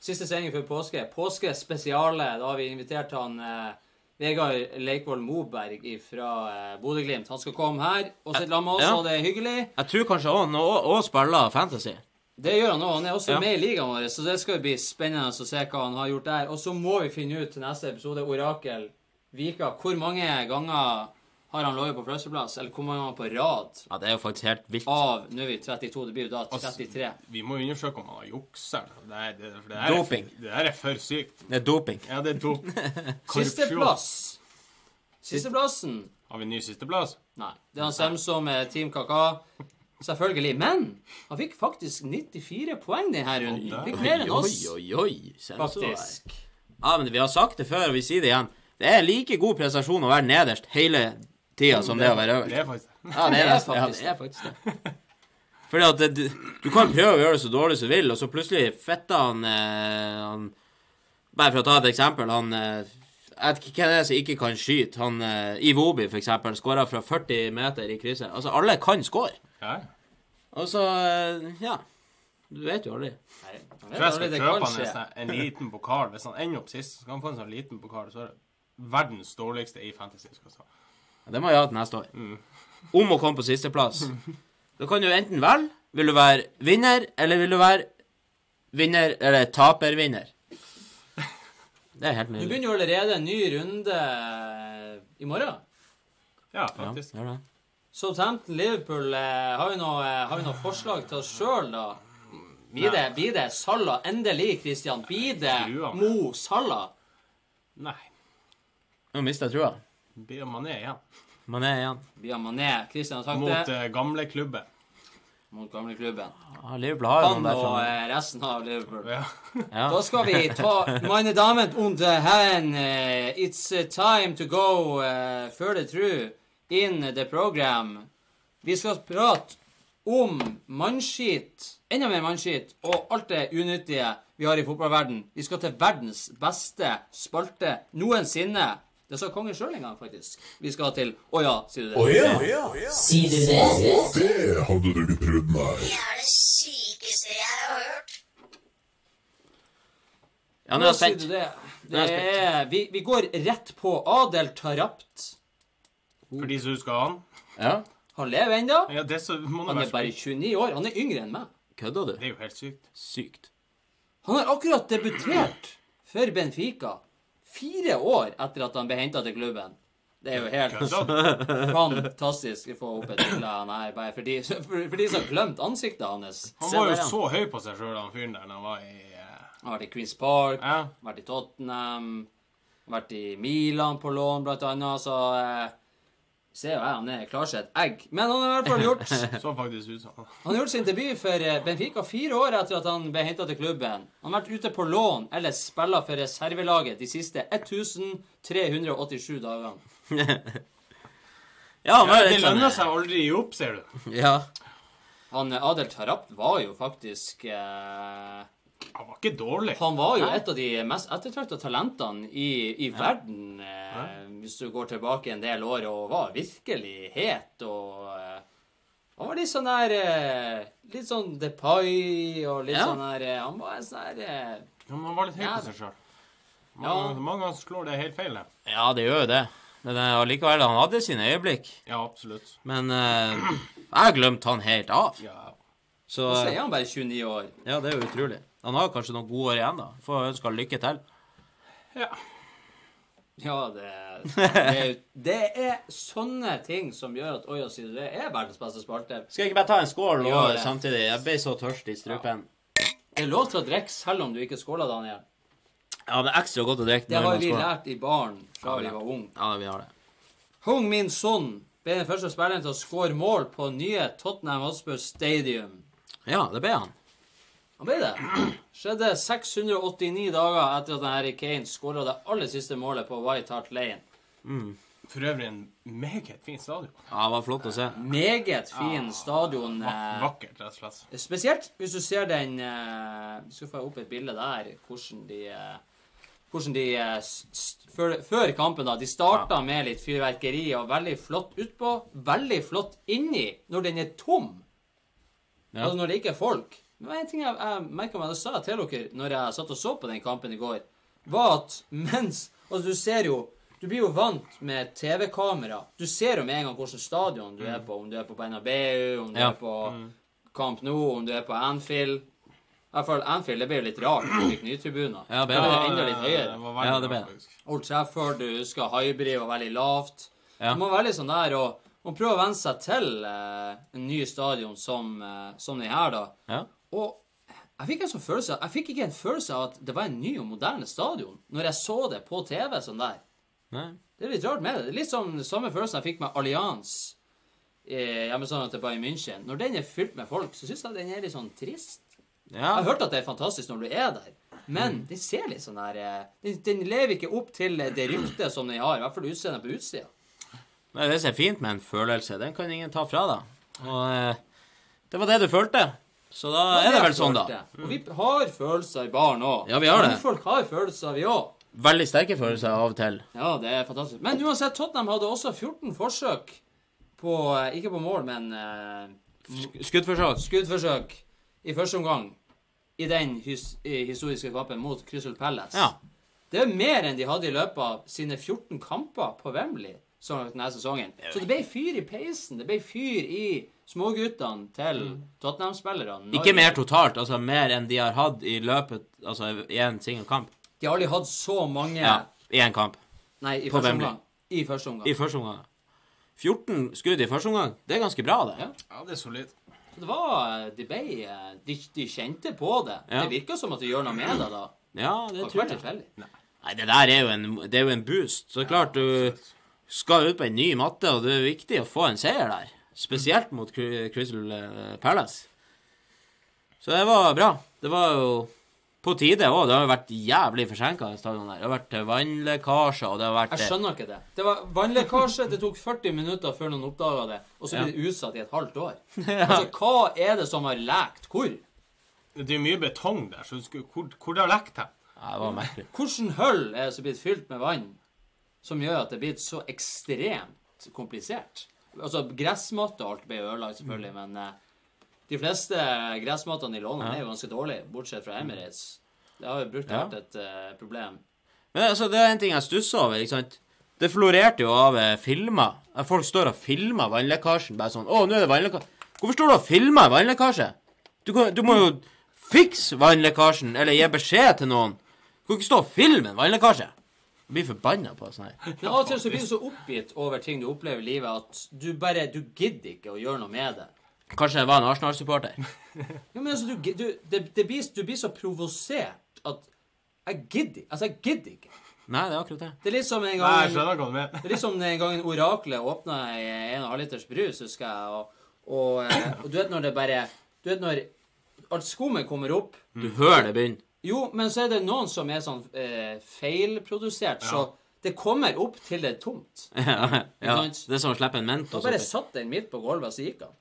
siste sending før påske. Påskespesiale. Da har vi invitert han eh, Vegard Leikvoll Moberg fra eh, Bodø-Glimt. Han skal komme her og sitte sammen med oss, Ja. og det er hyggelig. Jeg tror kanskje han òg spiller Fantasy. Det gjør han òg. Han er også Ja. med i ligaen vår, så det skal bli spennende å se hva han har gjort der. Og så må vi finne ut til neste episode, Orakel Vika, hvor mange ganger har han ligget på førsteplass? Eller hvor mange ganger på rad? Ja, det er jo faktisk helt vilt. Av Nå er vi 32, det blir jo da 33. Vi må undersøke om han har juksa. Det, er- det, her er- Doping. det er for sykt. Det er doping. Ja, det er dop. Sisteplass. Sisteplassen Har vi ny sisteplass? Nei. Det er han Semso med Team Kaka. Selvfølgelig. Men han fikk faktisk 94 poeng denne runden. Fikk mer enn oss, Oi, oi, oi. Faktisk. Ja, men vi har sagt det før, og vi sier det igjen. Det er like god prestasjon å være nederst hele tida som det å være Det er faktisk det. Ja, det er, Det er nesten- ja, det er faktisk det. Fordi at det, du, du kan prøve å gjøre det så dårlig som du vil, og så plutselig fetter han, eh, han Bare for å ta et eksempel. Han eh, jeg Hvem er det som ikke kan skyte? Han eh, Iwobi, for eksempel, skåra fra 40 meter i krysset. Altså, alle kan skåre. Ja. Og så eh, Ja. Du vet jo aldri. Nei, jeg Jeg tror jeg skal kjøpe han en, sånn- en liten pokal. Hvis han ender opp sist, så skal han få en sånn liten pokal. Så er det verdens dårligste i fantasy. Skal stå. Det må jeg ha til neste år. Om å komme på sisteplass. Da kan du enten velge Vil du være vinner, eller vil du være vinner eller tapervinner? Det er helt nydelig. Du begynner jo allerede en ny runde eh, i morgen. Ja, faktisk. Ja, det. Southampton-Liverpool, eh, har, vi noe, eh, noe forslag til oss sjøl, da? Blir det, blir det Salah endelig, Christian? Blir det Mo Salah? Nei. Nå mister jeg trua. Blir Mané igjen. Man er igjen. Blir Mané? Christian har sagt Mot det. eh, gamleklubben. Mot gamleklubben. Ja, Liverpool har jo Han noen og derfra. eh, resten av Liverpool. Ja. Ja. Da skal vi ta Mine Damen und Herren, eh, it's time to go uh, further through in the program. Vi skal prate om mannskit, enda mer mannskit, og alt det unyttige vi har i fotballverden. Vi skal til verdens beste spalte noensinne. Det sa kongen sjøl en gang, faktisk. Vi skal til Å ja, sier du det? Sier du det? Det hadde du ikke trodd, nei. Det er det sykeste jeg har hørt. Ja, nå er jeg spent. det. Det er, vi, vi går rett på Adel Tarapt. For de som husker han. Ja. Han lever ennå. Ja, det så må Han er være bare 29 år. Han er yngre enn meg. Kødder du? Det er jo helt sykt. Sykt. Han har akkurat debutert for Benfica. Fire år etter at han ble henta til klubben. Det er jo helt fantastisk å få opp et bilde av han her, bare for de, for, for de som har glemt ansiktet hans. Han var jo så høy på seg sjøl, han fyren der, han var i uh... Han har vært i Queens Park, Ja. vært i Tottenham, vært i Milan på lån, blant annet. Så eh, ser jo jeg han er klarsynt egg. Men han har i hvert fall gjort Så faktisk ut som Han har gjort sin debut for eh, Benfica fire år etter at han ble henta til klubben. Han har vært ute på lån eller spilla for reservelaget de siste 1387 dagene. Ja, ja, Det sånn lønner seg aldri å gi opp, ser du. Ja. Han eh, Adel Tarabt var jo faktisk eh, Han var ikke dårlig. Han var jo et av de mest ettertrakta talentene i, i verden, eh, hvis du går tilbake en del år, og var virkelig het og eh, Han var litt sånn der eh, Litt sånn Depay og litt Ja. sånn der eh, Han var sånn der eh, Ja, Han var litt høy på seg sjøl. Ja. Mange, mange ganger slår det helt feil. det. ja, det gjør jo det. Men eh, allikevel, han hadde sine øyeblikk. Ja, absolutt. Men eh, jeg glemte han helt av. Ja. Så Og så er han bare 29 år. ja, det er jo utrolig. Han har kanskje noen gode år igjen, da. Får ønske han lykke til. ja. Ja, det, det, er, det er sånne ting som gjør at Oi og si det er verdens beste spalte. Skal jeg ikke bare ta en skål nå samtidig? Jeg ble så tørst i strupen. Det er lov til å drikke selv om du ikke skåler, Daniel. Ja, det er ekstra godt å drikke Det har vi lært i baren fra vi var unge. Ja, vi har det. Hung Min Son ble den første spilleren til å skåre mål på nye Tottenham Hotspur Stadium. Ja, det ble han. Han ble det. Skjedde 689 dager etter at Harry Kane skåra det aller siste målet på White Hart Lane. For øvrig en meget fin stadion. Ja, det var flott å se. Meget fin stadion. Vak eh, vakkert, rett og slett. Spesielt hvis du ser den eh, Vi skal få opp et bilde der hvordan de eh, hvordan de eh, før, før kampen da, De starta med litt fyrverkeri og veldig flott utpå. Veldig flott inni når den er tom. Ja. Altså når det ikke er folk. Men en ting jeg, jeg merka meg, det sa jeg til dere når jeg satt og så på den kampen i går, var at mens Altså, du ser jo Du blir jo vant med TV-kamera. Du ser jo med en gang hvilket stadion du er på. Om du er på Bernabeu, om du Ja. er på Camp Nou, om du er på Anfield. I hvert fall Anfield, det ble jo litt rart. Du fikk nye tribuner. Ja, det ble det. det enda litt Det høyere. var Ja, det ble det. Old Trafford, du husker Highbury var veldig lavt. Ja. Du må være litt sånn der og og prøve å venne seg til eh, en ny stadion som, eh, som den her, da. Ja. Og jeg fikk, en sånn følelse, jeg fikk ikke en følelse av at det var en ny og moderne stadion når jeg så det på TV sånn der. Nei. Det er litt rart med det. Det er litt sånn samme følelsen jeg fikk med Allianz eh, hjemme sånn at det var i München. Når den er fylt med folk, så syns jeg den er litt sånn trist. Jeg har hørt at det er fantastisk når du er der, men den ser litt sånn der eh, den, den lever ikke opp til det ryktet som den har, i hvert fall utseendet på utsida. Nei, det som er fint med en følelse, den kan ingen ta fra deg. Og eh, det var det du følte. Så da er det vel sånn, da. Og vi har følelser i baren òg. Ja, vi har det. Folk har følelser, vi òg. Veldig sterke følelser av og til. Ja, det er fantastisk. Men uansett, Tottenham hadde også 14 forsøk på eh, Ikke på mål, men uh, Skuddforsøk. skuddforsøk i første omgang i den his i historiske kampen mot Crystal Palace. Ja. Det er mer enn de hadde i løpet av sine 14 kamper på Wembley sånn denne sesongen. Så det ble fyr i peisen. Det ble fyr i småguttene til Tottenham-spillerne. Ikke mer totalt, altså mer enn de har hatt i løpet Altså i en singel kamp. De har aldri hatt så mange Ja, i en kamp. Nei, i på første Wembley. omgang. I første omgang. I første omgang. 14 skudd i første omgang. Det er ganske bra, det. Ja. Ja, det er solid. Så det var De ble De, de kjente på det. Ja. Det virka som at de gjør noe med det da. Ja, det Det har ikke tror vært jeg. tilfeldig. Nei, det der er jo en, det er jo en boost. Så klart du skal ut på en ny matte, og det er viktig å få en seier der. Spesielt mot Crystal eh, Palace. Så det var bra. Det var jo på tide òg. Det har jo vært jævlig forsinka, stadion der. Det har vært eh, vannlekkasje, og det har vært Jeg eh, skjønner ikke det. Det var vannlekkasje. Det tok 40 minutter før noen oppdaga det, og så Ja. ble det utsatt i et halvt år. Altså, Hva er det som har lekt hvor? Det er mye betong der, så skulle- hvor, hvor det har lekt hen? Ja, det var merkelig. Hvilken hull er det som er blitt fylt med vann, som gjør at det er blitt så ekstremt komplisert? Altså, gressmatte og alt ble ødelagt, selvfølgelig, men eh, de fleste gressmattene i London Ja. er jo ganske dårlige, bortsett fra Emirates. Det har jo brukt Ja. vært et uh, problem. Men altså, det er en ting jeg stusser over. ikke sant? Det florerte jo av eh, filmer. Folk står og filmer vannlekkasjen. Bare sånn 'Å, nå er det vannlekkasje.' Hvorfor står du og filmer vannlekkasje? Du, kan, du må jo fikse vannlekkasjen, eller gi beskjed til noen. Du kan ikke stå og filme en vannlekkasje. Jeg blir forbanna på sånn her. Men av og til så blir du så oppgitt over ting du opplever i livet, at du bare Du gidder ikke å gjøre noe med det. Kanskje jeg var en Arsenal-supporter. Ja, men altså, du, du, det, det blir, du blir så provosert at jeg gidder Altså, jeg gidder ikke. Nei, det er akkurat det. Det er litt som en Nei, jeg gang skjønner hva du mener. Det er litt som den gangen Oraklet åpna en og halv liters brus, husker jeg. Og, og, eh, og du vet når det bare Du vet når alt skummet kommer opp Du hører det begynne. Jo, men så er det noen som er sånn eh, feilprodusert, så det kommer opp til det er tomt. ja, ja. Det er som å slippe en Mentos bare satt den midt på gulvet, og så gikk han.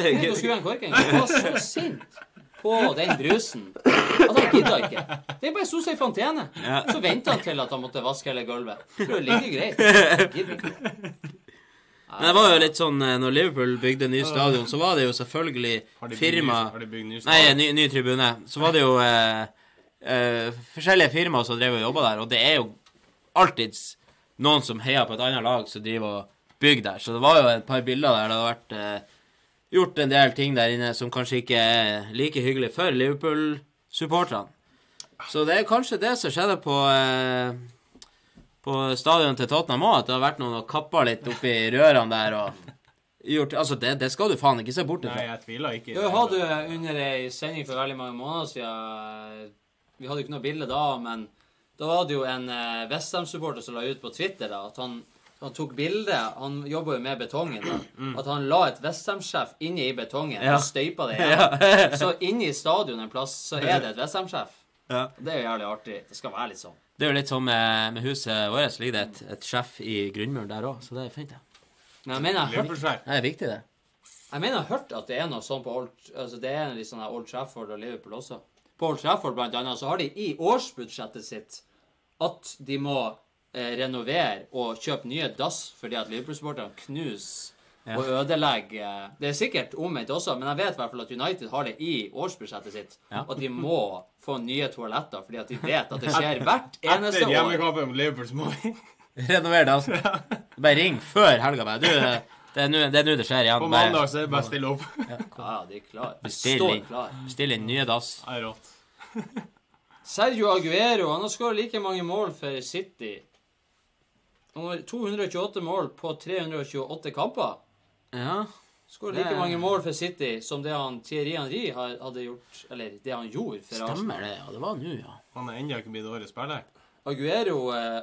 Gikk og skru en korking. Han var så sint på den brusen at han gidda ikke. Den bare sto seg i fontene. Så venta han til at han måtte vaske hele gulvet. Det ligger greit. Gidder ikke. Men det var jo litt sånn eh, Når Liverpool bygde ny stadion, så var det jo selvfølgelig firma har de bygd ny Nei, stadion? ny, ny tribune. Så var det jo eh, eh, forskjellige firmaer som drev og jobba der, og det er jo alltids noen som heier på et annet lag, som driver og bygger der. Så det var jo et par bilder der det hadde vært eh, gjort en del ting der inne som kanskje ikke er like hyggelig for Liverpool-supporterne. Så det er kanskje det som skjedde på eh, på stadion til Tottenham òg, at det har vært noen og kappa litt oppi rørene der og gjort Altså, det, det skal du faen ikke se bort Nei, jeg tviler ikke. Vi Du hadde jo under ei sending for veldig mange måneder siden Vi hadde jo ikke noe bilde da, men da var det jo en eh, Westham-supporter som la ut på Twitter da, at han, han tok bilde Han jobber jo med betongen. da, At han la et Westham-sjef inne i betongen Mm. Ja. og støypa det igjen. Så inni stadion en plass så er det et Westham-sjef. Ja. Det er jo jævlig artig. Det skal være litt sånn. Det er jo litt sånn med, med huset vårt, så ligger det et, et sjef i grunnmuren der òg, så det er fint, det. Men jeg mener jeg hørt. Det er viktig, det. jeg mener jeg har hørt at det er noe sånn på Old Altså det er litt sånn her Old Trafford og Liverpool også. På Old Trafford blant annet så har de i årsbudsjettet sitt at de må eh, renovere og kjøpe nye dass fordi at Liverpool-sporterne knuser og ødelegger eh, Det er sikkert omvendt også, men jeg vet i hvert fall at United har det i årsbudsjettet sitt. Ja. At de må få nye toaletter fordi at de vet at det skjer hvert eneste Etter år. hjemmekampen mot Liverpool så må vi Renover det, altså. Bare ring før helga, bare. Du, det er nå det, det skjer igjen. På mandag så er det bare å stille opp. Ja, ja, de er klare. De Bestill inn. klar. Bestill inn nye dass. Det er rått. Sergio Aguero han har skåret like mange mål for City. Han har 228 mål på 328 kamper. Ja. Skåret like mange mål for City som det han Thierry Henry hadde gjort Eller det han gjorde for Arsenal. Stemmer det, ja. Det var nå, ja. Han er ennå ikke blitt årets spiller. Aguero eh,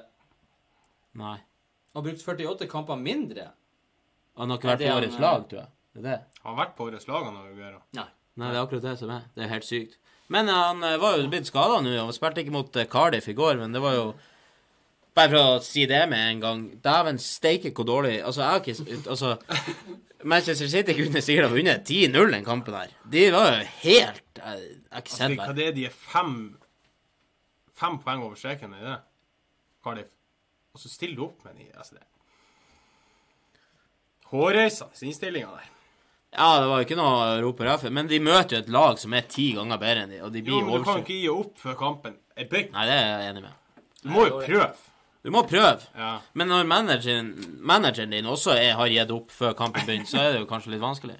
Nei. har brukt 48 kamper mindre. Han har ikke vært på årets han, lag, tror jeg. Det er det. Han har vært på årets lag, han Aguero. Nei. Nei, det er akkurat det som er. Det er helt sykt. Men eh, han eh, var jo blitt skada nå, Han spilte ikke mot eh, Cardiff i går, men det var jo Bare for å si det med en gang Dæven steike hvor dårlig Altså, jeg har ikke Altså Manchester City kunne sikkert ha vunnet 10-0 den kampen her. De var jo helt Jeg jeg har ikke Altså, sett hva det. det er de er fem Fem poeng over streken, er det? Cardiff. Og så stiller du opp med de altså det. Hårreisende innstillinga der. Ja, det var jo ikke noe å rope raff, men de møter jo et lag som er ti ganger bedre enn de, og de blir men du kan ikke gi opp før kampen er bygd. Nei, det er jeg enig med. Du må jo prøve. Du må prøve. Ja. Men når manageren, manageren din også er, har gitt opp før kampen begynner, så er det jo kanskje litt vanskelig.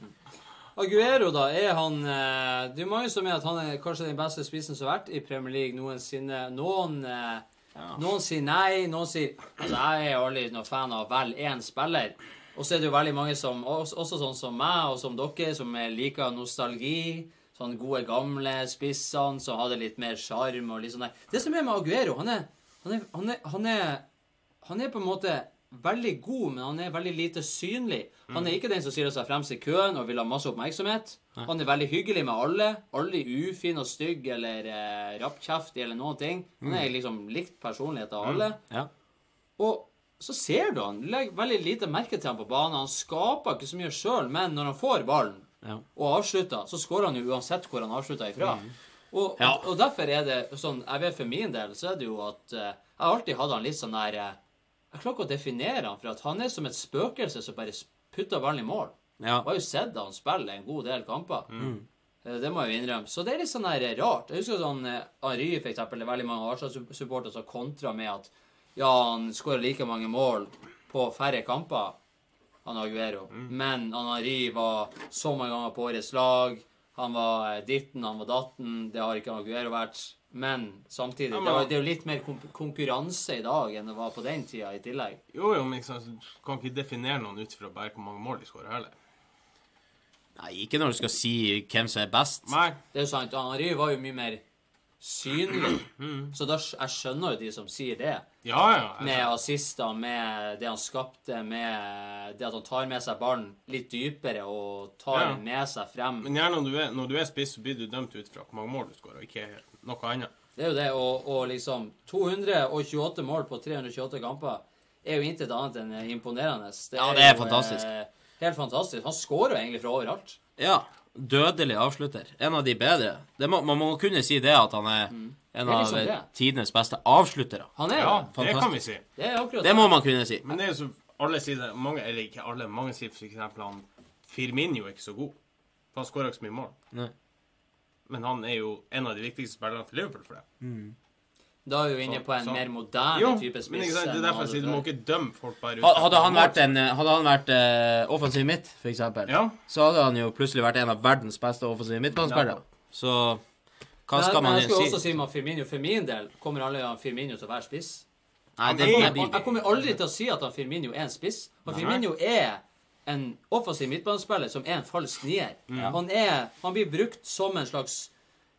Aguero, da, er han eh, Det er mange som mener at han er kanskje den beste spissen som har vært i Premier League noensinne. Noen, eh, noen sier nei, noen sier Altså, jeg er aldri noen fan av vel én spiller. Og så er det jo veldig mange som, også, også sånn som meg og som dere, som er liker nostalgi. Sånne gode, gamle spissene som hadde litt mer sjarm og litt sånn der. Det som er med Aguero, han er han er, han er, han er han er på en måte veldig god, men han er veldig lite synlig. Han er ikke den som stiller seg fremst i køen og vil ha masse oppmerksomhet. Han er veldig hyggelig med alle. Aldri ufin og stygg eller eh, rappkjeftig eller noen ting. Han er liksom likt personlighet av alle. Ja. Og så ser du han. Legger veldig lite merke til han på banen. Han skaper ikke så mye sjøl, men når han får ballen Ja. og avslutter, så skårer han jo uansett hvor han avslutter ifra. Og, Ja. og derfor er det sånn Jeg vet for min del så er det jo at eh, jeg har alltid hatt han litt sånn der eh, Jeg klarer ikke å definere han, for at han er som et spøkelse som bare putter ballen i mål. Ja. Jeg har jo sett han spille en god del kamper. Mm. Det må jeg jo innrømme. Så det er litt sånn her rart. Jeg husker sånn Ary, for eksempel, det er veldig mange Arsenal-supportere som kontra med at ja, han skårer like mange mål på færre kamper, han Aguero. Men han Ary var så mange ganger på årets lag. Han var eh, ditten, han var datten. Det har ikke Aguero vært. Men samtidig, Ja, men det, var, det er jo litt mer konkurranse i dag enn det var på den tida i tillegg. Jo, jo, men liksom, du kan ikke definere noen ut fra bare hvor mange mål de skårer heller. Nei, ikke når du skal si hvem som er best. Nei. Det er jo sant. Henri var jo mye mer synlig. Så da, jeg skjønner jo de som sier det. Ja, ja. Med assister, med det han skapte, med det at han tar med seg ballen litt dypere og tar Ja. den med seg frem. men gjerne når du, er, når du er spiss, så blir du dømt ut fra hvor mange mål du skårer, og ikke noe annet. Det er jo det, og, og liksom 228 mål på 328 kamper er jo intet annet enn imponerende. imponerende. Ja, det er jo, fantastisk. eh, helt fantastisk. Han skårer jo egentlig fra overalt. Ja. Dødelig avslutter. En av de bedre. Det må, man må kunne si det, at han er en er av liksom det. tidenes beste avsluttere. Han er Ja, det kan vi si. Det er Det må man kunne si. Men det er jo så Alle sier det, mange, eller ikke alle, mange sier for eksempel han Firminio er ikke så god. For han skårer ikke så mye mål. Nei. Men han er jo en av de viktigste spillerne for Liverpool for det. Da er vi jo inne på en Så- mer moderne Jo, type men spiss. ikke sant, det er derfor jeg sier du må ikke dømme folk bare ut Hadde han vært, en, hadde han vært uh, offensiv midt, for eksempel, Ja. så hadde han jo plutselig vært en av verdens beste offensive midtbanespillere. Så hva skal Men man jeg skulle si? også si med Firmino. For min del kommer alle av Firmino til å være spiss. Nei, det, jeg, Jeg, jeg kommer aldri til å si at han Firmino er en spiss. Han Firmino er en offensiv midtbanespiller som er en falsk nier. Han, er, han blir brukt som en slags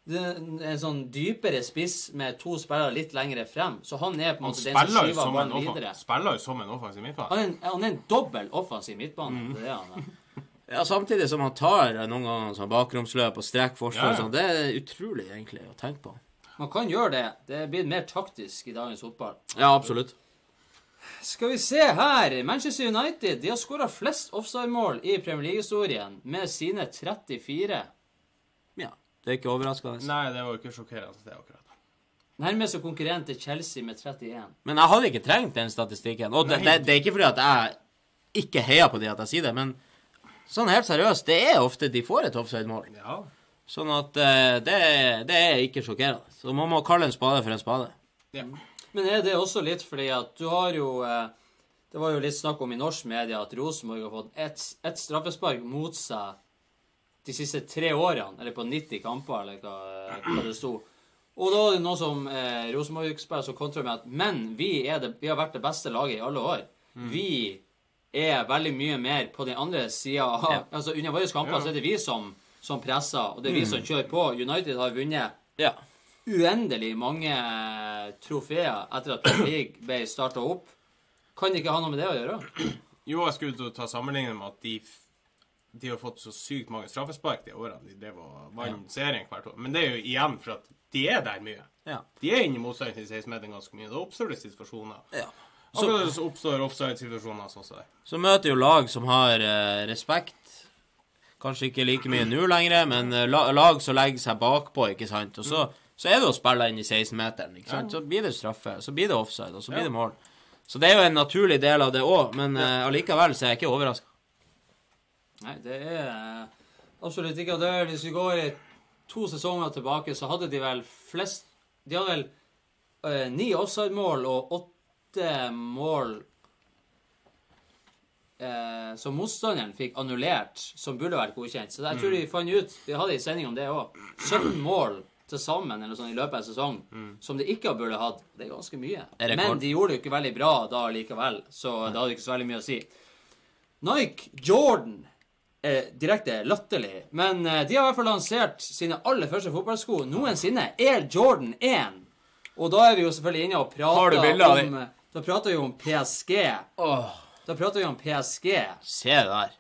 en sånn dypere spiss med to spillere litt lengre frem. Så han er på en måte den som skyver som en, ballen videre. spiller jo som en offensiv midtbane. Han er en, han er en dobbel offensiv midtbane. Det er han. ja. Ja, Samtidig som han tar noen ganger sånn bakromsløp og strekker forsvar Ja, ja. sånn. Det er utrolig, egentlig, å tenke på. Man kan gjøre det. Det er blitt mer taktisk i dagens fotball. Ja, absolutt. Skal vi se her. Manchester United de har skåra flest offside-mål i Premier League-historien med sine 34. Ja. Det er ikke overraskende. Nei, det var ikke sjokkerende, det akkurat. Nærmeste konkurrent er Chelsea med 31. Men jeg hadde ikke trengt den statistikken. Og det, det, det er ikke fordi at jeg ikke heier på de at jeg sier det, men sånn helt seriøst, det er ofte de får et offside-mål. Ja. Sånn at uh, det, det er ikke sjokkerende. Så man må kalle en spade for en spade. ja. Men er det også litt fordi at du har jo uh, Det var jo litt snakk om i norsk media at Rosenborg har fått ett et straffespark mot seg de siste tre årene, eller på 90 kamper, eller hva, hva det sto. Og da er det noe som eh, Rosenborg-spillere som kontrer med at Men vi, det, vi har vært det beste laget i alle år. Vi er veldig mye mer på den andre sida. Ja. Altså, under våre kamper Ja. så er det vi som, som presser, og det er vi som kjører på. United har vunnet Ja. uendelig mange trofeer etter at Premier League ble starta opp. Kan det ikke ha noe med det å gjøre? Jo, jeg skulle ta sammenligning med at de, de har fått så sykt mange straffespark de årene de drev og vant serien hvert år. Men det er jo igjen for at de er der mye. Ja. De er inne i motstanderen til 16-meteren ganske mye. Da oppstår det situasjoner. ja. Akkurat så oppstår offside-situasjoner sånn som det. Så møter jo lag som har eh, respekt. Kanskje ikke like mye nå lenger, men eh, lag som legger seg bakpå, ikke sant. Og så, så er det å spille inn i 16-meteren, ikke sant. Så blir det straffe, så blir det offside, og så blir det mål. Så det er jo en naturlig del av det òg, men eh, allikevel så er jeg ikke overraska. Nei, det er eh, absolutt ikke det. er- Hvis vi går i to sesonger tilbake, så hadde de vel flest De hadde vel eh, ni offside-mål og åtte mål eh, som motstanderen fikk annullert, som burde vært godkjent. Så jeg tror Mm. de fant ut Vi hadde en sending om det òg. 17 mål til sammen eller sånn i løpet av en sesong som de ikke burde hatt. Det er ganske mye. Er. Men de gjorde det jo ikke veldig bra da likevel, så det hadde ikke så veldig mye å si. Nike Jordan er direkte latterlig, men eh, de har i hvert fall lansert sine aller første fotballsko noensinne. Air Jordan 1. Og da er vi jo selvfølgelig inne og prater om Da prater vi om PSG. Da prater vi om PSG. Se det der.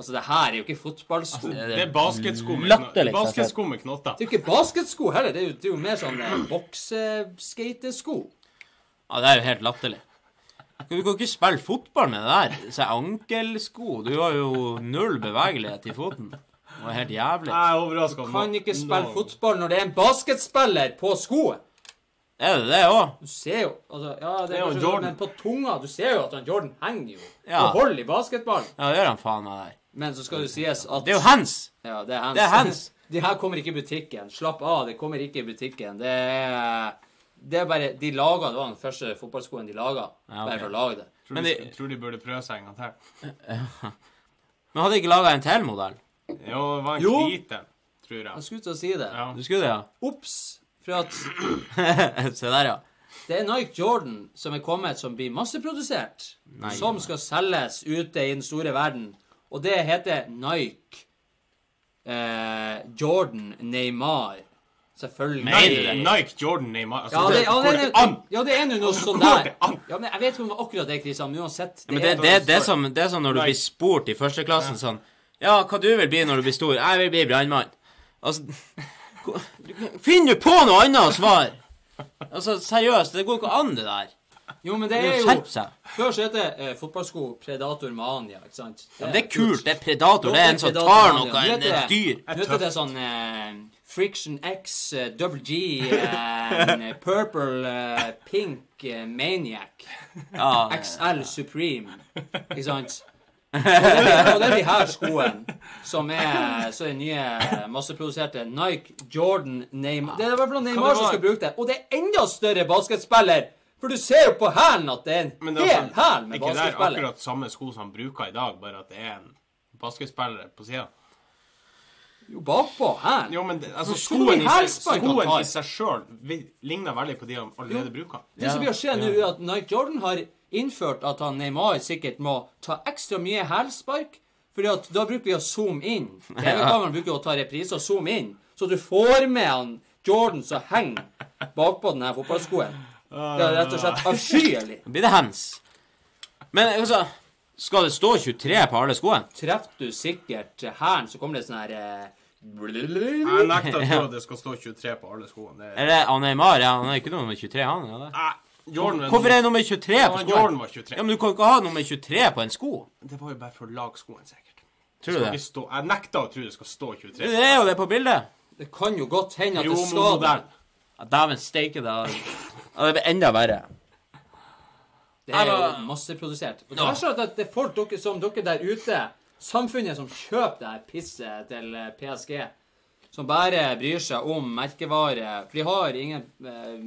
Altså, det her er jo ikke fotballsko. Det Det er basketsko med, Latterlig, kno basketsko med knotter. Det er jo ikke basketsko heller. Det er jo, det er jo mer sånn eh, bokseskatesko. Ja, det er jo helt latterlig. Du kan ikke spille fotball med det der. Så ankelsko. Du har jo null bevegelighet i foten. Det var helt jævlig. Jeg er overraska. Kan ikke spille fotball når det er en basketspiller på skoen. Er det det òg? Du ser jo altså, Ja, det Det er jo Jordan. men på tunga Du ser jo at han Jordan henger jo Ja. og holder i basketballen. Ja, det gjør han faen meg der. Men så skal det sies at Det er jo hands! Ja, det er hands. Det er hands. De her kommer ikke i butikken. Slapp av, det kommer ikke i butikken. Det er, det er bare De laga Det var den første fotballskoen de laga. Ja, okay. Bare for å lage det. Tror, de- tror de burde prøve seg en gang til. Men hadde de ikke laga en til modell? Jo, det var en Jo. hvit en, tror Jeg jeg. skulle til å si det. Ja. Du skulle det, ja? Ops! For at Se der, ja. det er Nike Jordan som er kommet, som blir masseprodusert. Nei, som nei. skal selges ute i den store verden. Og det heter Nike eh, Jordan Neymar Selvfølgelig. Mener? Nike, Jordan, Neymar altså, Ja, det, ja, det, det an? ja, det er nå noe sånn der. Ja, men Jeg vet ikke om det var akkurat det, Kristian, men uansett. Men det, er- det, det, er som, det er som når du blir spurt i førsteklassen sånn Ja, hva du vil bli når du blir stor? Jeg vil bli brannmann. Altså hva- Finn du på noe annet å svare! Altså, seriøst, det går ikke an, det der. Jo, men det Det er jo Skjerp seg. Før så het det eh, fotballsko Predator Mania, ikke sant? Ja, det er kult. Det er predator. Det er en som tar noe, en et det- dyr. Nå heter det sånn eh, Friction X, eh, Double G, eh, Purple, eh, Pink, Maniac, Ja, XL Supreme, ikke sant? Og det, er- de her skoene som er så er nye masseproduserte Nike, Jordan, Neymar Det er i hvert fall Neymar som skal bruke det. Og det er enda større basketspiller! For du ser jo på hælen at det er en Men det er hel altså hæl med ikke det er akkurat samme sko som han bruker i dag, bare at det er en basketspiller på sida. Jo, bakpå her. Jo, men det, altså, Så skoen, i seg, skoen i seg sjøl ligner veldig på de han allerede bruker. Det som blir å skje nå, er at Nike Jordan har innført at han Neymar sikkert må ta ekstra mye hælspark. Fordi at da bruker vi å zoome inn. TV-kameraet bruker å ta reprise og zoome inn. Så du får med han Jordan som henger bakpå den her fotballskoen. Det er rett og slett avskyelig. blir det hands. Men altså Skal det stå 23 på alle skoene? Treffer du sikkert hælen, så kommer det sånn her eh, Jeg nekter å tro at det skal stå 23 på alle skoene. Det er... det han Neymar? Ja, han er ikke nummer 23, han? er det? Nei, Jordan, Hvorfor er det nummer 23 på skoen? Jordan var 23. Ja, men Du kan ikke ha nummer 23 på en sko. Det var jo bare for å lage skoen, sikkert. Tror du det? Stå... Jeg nekter å tro det skal stå 23. Det er jo det på bildet. Det kan jo godt hende at det skal Promo-modell. Ja, Dæven steike, det hadde- Ja, det blir enda verre. Det er jo masseprodusert. Og det er sånn at det er folk dere, som dere der ute, samfunnet som kjøper det her pisset til eh, PSG, som bare bryr seg om merkevare, for de har ingen eh,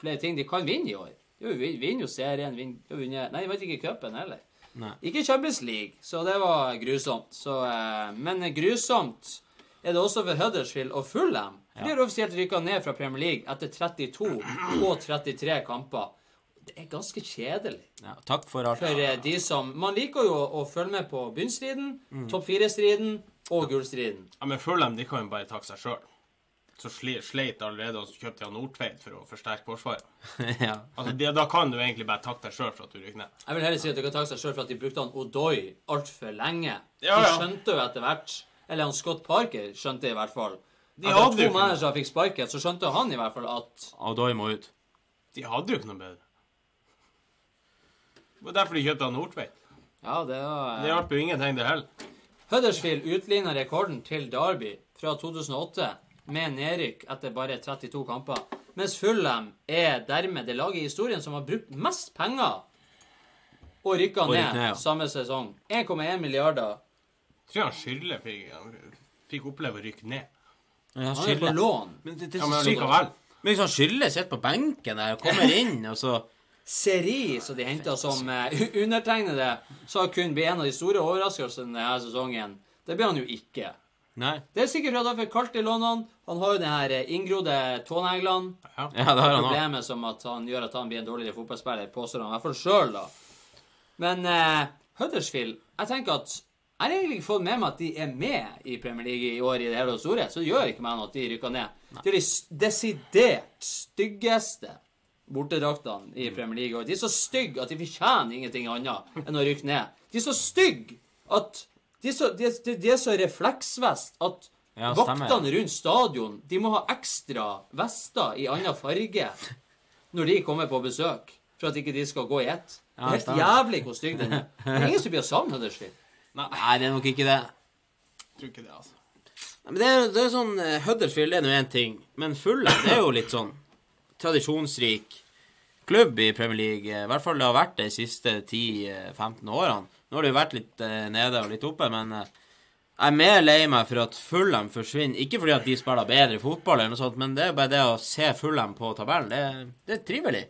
flere ting de kan vinne i år. De vinner jo serien, vinner, vinner, nei, de vant ikke cupen heller. Nei. Ikke Champions League, så det var grusomt. Så, eh, men grusomt er det også for Huddersfield og Fulham. De har offisielt rykka ned fra Premier League etter 32 og 33 kamper. Det er ganske kjedelig. Ja, takk for alt. For eh, de som Man liker jo å, følge med på bunnstriden, Mm. topp fire-striden og gullstriden. Ja, men Fulham de kan jo bare takke seg sjøl. Så sleit allerede, og så kjøpte jeg Nordtveit for å forsterke forsvaret. ja. Altså, det, Da kan du egentlig bare takke deg sjøl for at du rykker ned. Jeg vil heller si at du kan takke seg sjøl for at de brukte han Odoi altfor lenge. Ja, ja. De skjønte jo etter hvert Eller han Scott Parker skjønte i hvert fall. De at da jo to ikke managere fikk sparket, så skjønte han i hvert fall at Odoi må ut. De hadde jo ikke noe bedre. Det var derfor de kjøpte Nordtveit. Ja, det var Det hjalp jo ingenting, det heller. Huddersfield utligna rekorden til Derby fra 2008 med nedrykk etter bare 32 kamper. Mens Fulham er dermed det laget i historien som har brukt mest penger og rykka ned, ned, ja. samme sesong. 1,1 milliarder. Jeg tror han Skyrle fikk, fikk oppleve å rykke ned. Ja, Han er på lån. Men det, det Ja, men likevel. Men hvis han Skylde sitter på benken der og kommer inn, og så Seri, som de henta som undertegnede, sa kun bli en av de store overraskelsene denne sesongen. Det ble han jo ikke. Nei. Det er sikkert fordi han fikk kaldt i London. Han har jo de her eh, inngrodde tåneglene. Ja, det har han. Problemet som at han gjør at han blir en dårligere fotballspiller, påstår han i hvert fall sjøl, da. Men eh, Huddersfield Jeg tenker at jeg har egentlig ikke fått med meg at de er med i Premier League i år i det hele og store. Så det gjør ikke meg noe at de rykker ned. Det er de desidert styggeste bortedraktene i Premier League. i år. de er så stygge at de fortjener ingenting annet enn å rykke ned. De er så stygge at De er så, de de, de er så refleksvest at Ja, vaktene rundt stadion de må ha ekstra vester i annen farge når de kommer på besøk, for at ikke de skal gå i ett. Det er helt stemmer. jævlig hvor stygg den er. Det er ingen som blir savna, savne Nei, det er nok ikke det. Jeg tror ikke det, altså. Nei, Men det er, det er sånn eh, Huddersfield er nå én ting, men Fulle det er jo litt sånn tradisjonsrik klubb i Premier League. I hvert fall det har vært det de siste 10-15 årene. Nå har det jo vært litt eh, nede og litt oppe, men eh, jeg er mer lei meg for at Fulham forsvinner. Ikke fordi at de spiller bedre fotball, eller noe sånt, men det er bare det å se Fulham på tabellen. Det, det er trivelig.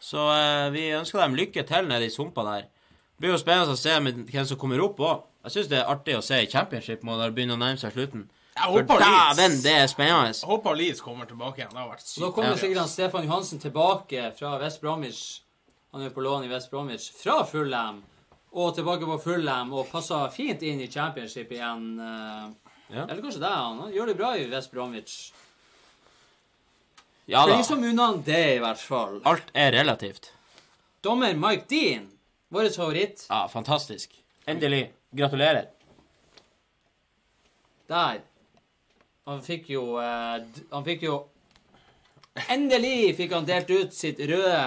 Så eh, vi ønsker dem lykke til nede i sumpa der. Det blir jo spennende å se hvem som kommer opp òg. Jeg syns det er artig å se i championship når det begynner å nærme seg slutten. Dæven, det er spennende. Jeg håper Leeds kommer tilbake igjen. Det har vært sykt. Nå kommer sikkert han Stefan Johansen tilbake fra West Bromwich. Han er på lån i West Bromwich fra Fulham. Og tilbake på Fulham og passer fint inn i championship igjen. eh. Ja. Eller kanskje det. Han Han gjør det bra i West Bromwich. Ja da. Liksom unna det, i hvert fall. Alt er relativt. Dommer Mike Dean, vår favoritt. Ja, fantastisk. Endelig. Gratulerer. Der. Han fikk jo eh, d- Han fikk jo Endelig fikk han delt ut sitt røde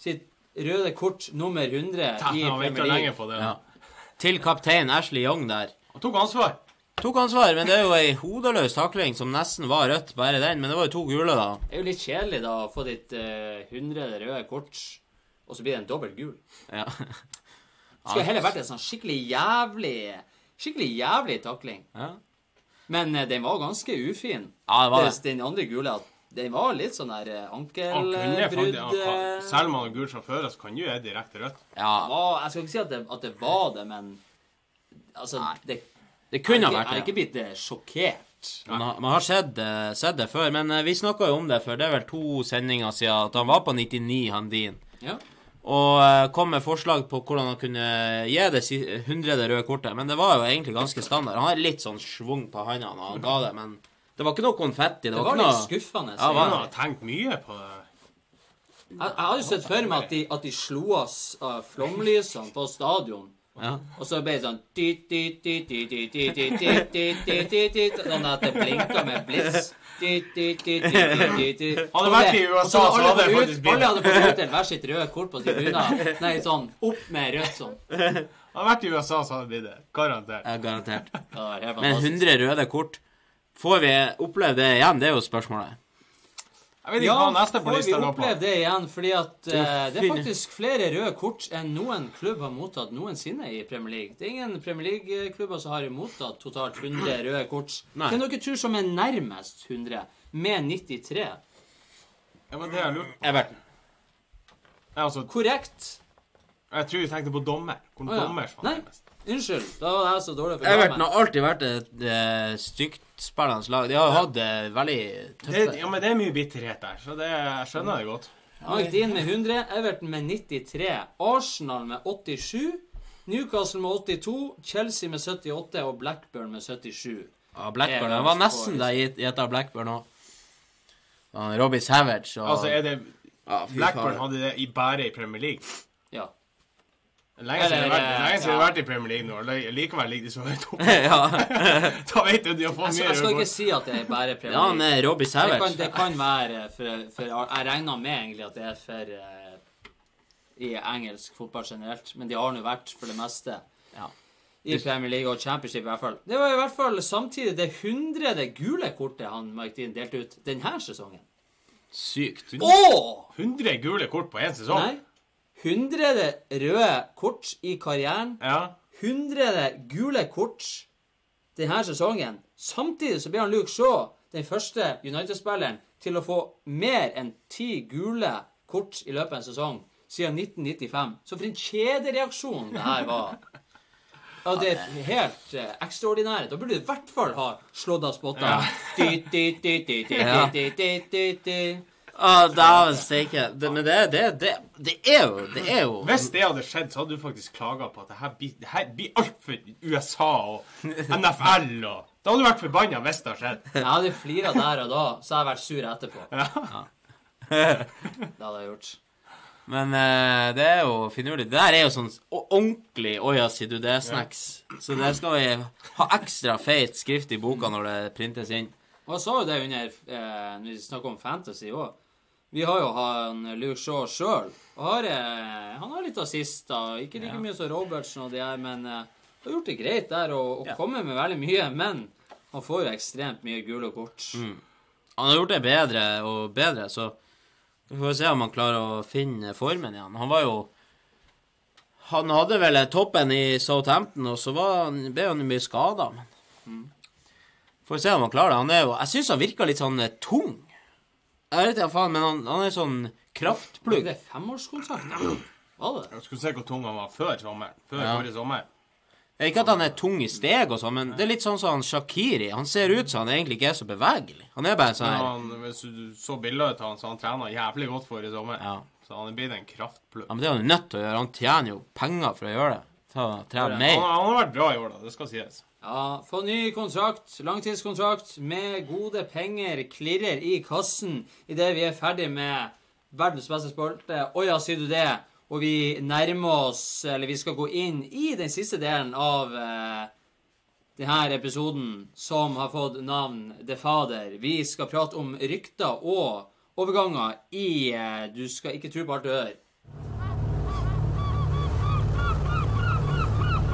Sitt røde kort nummer 100 i Han venta Premier League. på det. Ja. Til kaptein Ashley Young der. Han tok ansvar. Tok ansvar, men det er jo ei hodeløs takling som nesten var rødt, bare den. Men det var jo to gule, da. Det er jo litt kjedelig da å få ditt 100 røde kort, og så blir det en dobbelt gul. Ja. Det skulle heller vært en sånn skikkelig jævlig Skikkelig jævlig takling. ja. Men eh, den var ganske ufin. Ja, det var det. Mens Den andre gule, den var litt sånn der eh, Han kunne faktisk, ankelbrudd han, kan, eh, selv om han har gul fra før, så kan jo være direkte rødt. ja. var, Jeg skal ikke si at det, at det var det, men Altså, det Det kunne ha Jeg vært er det. ikke blitt eh, sjokkert. Man har, man har sett, det- sett det før, men eh, vi snakka jo om det før. det er vel to sendinger siden at han var på 99, han din. Ja. Og eh, kom med forslag på hvordan han kunne gi det hundrede 100. røde kortet. Men det var jo egentlig ganske standard. Han har litt sånn schwung på handa når han ga det, men det var ikke noe konfetti. Det, Det var, var ikke litt noe skuffende. Ja, Han jeg, har tenkt mye på det. jeg hadde jo sett for meg at de, at de slo oss av flomlysene på stadion. Og så ble det sånn Sånn at det blinka med blits. Hadde vært i USA, så hadde det faktisk blitt Alle hadde fått utdelt hvert sitt røde kort på tribunen. Nei, sånn opp med rødt sånn. Hadde vært i USA, så hadde det blitt det. Garantert. Ja, garantert. Men 100 røde kort, får vi oppleve det igjen? Det er jo spørsmålet. Jeg vet ikke hva neste på får vi lista lå på. oppleve det igjen, fordi at uh, det er faktisk flere røde kort enn noen klubb har mottatt noensinne i Premier League. Det er ingen Premier League-klubber som har mottatt totalt 100 røde kort. Nei. Hvem dere tror som er nærmest 100, med 93? Det var det jeg lurte på. Everton. Ja, Altså, Korrekt. jeg tror du tenkte på dommer. Hvor oh, ja. dommer Nei. Unnskyld, da var jeg så dårlig for Everton har alltid vært et eh, styggtspillende lag. De har jo hatt det veldig Det, ja, men det er mye bitterhet der, så det, jeg skjønner det godt. Magdin med 100, Everton med 93, Arsenal med 87, Newcastle med 82, Chelsea med 78 og Blackburn med 77. Ja, Blackburn. Det var nesten der jeg gjetta Blackburn òg. Robbie Savage og Altså, er det ja, Blackburn hadde det i bare i Premier League? Ja. Lenge siden vi har vært- ja. i Premier League nå. Likevel ligger de så høyt oppe. Da vet du de har fått mye jeg skal ikke si at det er bare Premier ja, han League. er Robbie Det kan, Savage. det kan være for, for Jeg regner med egentlig at det er for eh, i engelsk fotball generelt, men de har nå vært for det meste Ja. i Premier League og Championship i hvert fall. Det var i hvert fall samtidig det hundrede gule kortet han Mike Dean delte ut denne sesongen. Sykt. Åh! 100 gule kort på én sesong? Nei. Hundrede røde kort i karrieren. Ja. Hundrede gule kort denne sesongen. Samtidig så blir han Luke Shaw den første United-spilleren til å få mer enn ti gule kort i løpet av en sesong siden 1995. Så for en kjedereaksjon det her var. Ja, det er helt eh, ekstraordinære. Da burde du i hvert fall ha slått av spotta. Ja. Dæven steike. Det- Men det, det, det, det er jo Det er jo Hvis det hadde skjedd, så hadde du faktisk klaga på at det her blir, det her blir altfor USA og NFL og Da hadde du vært forbanna hvis det hadde skjedd. Jeg hadde flira der og da, så hadde jeg vært sur etterpå. Det hadde jeg gjort. Men uh, det er jo finurlig. Det der er jo sånn ordentlig Oja, sier du det-snacks. Så det skal vi ha ekstra feit skrift i boka når det printes inn. Og jeg sa jo det under eh, Når vi snakker om fantasy òg. Vi har jo han Luke Shaw sjøl. Eh, han har litt assister. Ikke like Ja. mye som Robertsen og de her, men uh, har gjort det greit der og, og Ja. kommer med veldig mye. Men han får jo ekstremt mye gule kort. Mm. Han har gjort det bedre og bedre, så vi får se om han klarer å finne formen igjen. Han var jo Han hadde vel toppen i Southampton, og så var han, ble han mye skada. Men får se om han klarer det. Han er jo Jeg syns han virker litt sånn eh, tung. Jeg vet ikke faen, men han, han er sånn Plugg. kraftplugg. Det er femårskontrakt, da. Var det det? Jeg skulle se hvor tung han var før sommeren. Før Ja. forrige sommer. Ikke at han er tung i steg og sånn, men det er litt sånn som han Shakiri. Han ser ut som han egentlig ikke er så bevegelig. Han er bare sånn Men her han, hvis du så bilder av han, så han trena jævlig godt forrige sommer. Ja. Så han er blitt en kraftplugg. Ja, men det er han jo nødt til å gjøre. Han tjener jo penger for å gjøre det. Ta, trene Han, mer. han har vært bra i år, da. Det skal sies. Ja, få ny kontrakt, langtidskontrakt, med gode penger klirrer i kassen idet vi er ferdig med verdens beste spalte. Å ja, sier du det? Og vi nærmer oss, eller vi skal gå inn i den siste delen av eh, denne episoden som har fått navn The Fader. Vi skal prate om rykter og overganger i eh, Du skal ikke tro på alt du hører.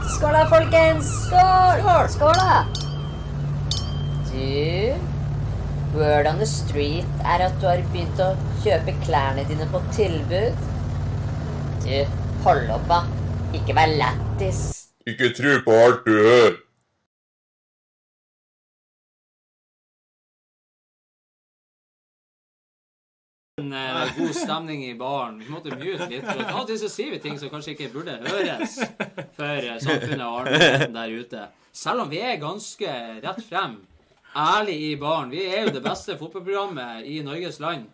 Skål da, folkens! Skål! Skål, da! Du, word on the street er at du har begynt å kjøpe klærne dine på tilbud. Du, hold opp, da. Ikke vær lættis. Ikke tro på alt du hører. En uh, god stemning i baren. Vi måtte mute litt. For av og til så sier vi ting som kanskje ikke burde høres for eh, samfunnet og allmennheten der ute. Selv om vi er ganske rett frem, ærlig i baren. Vi er jo det beste fotballprogrammet i Norges land.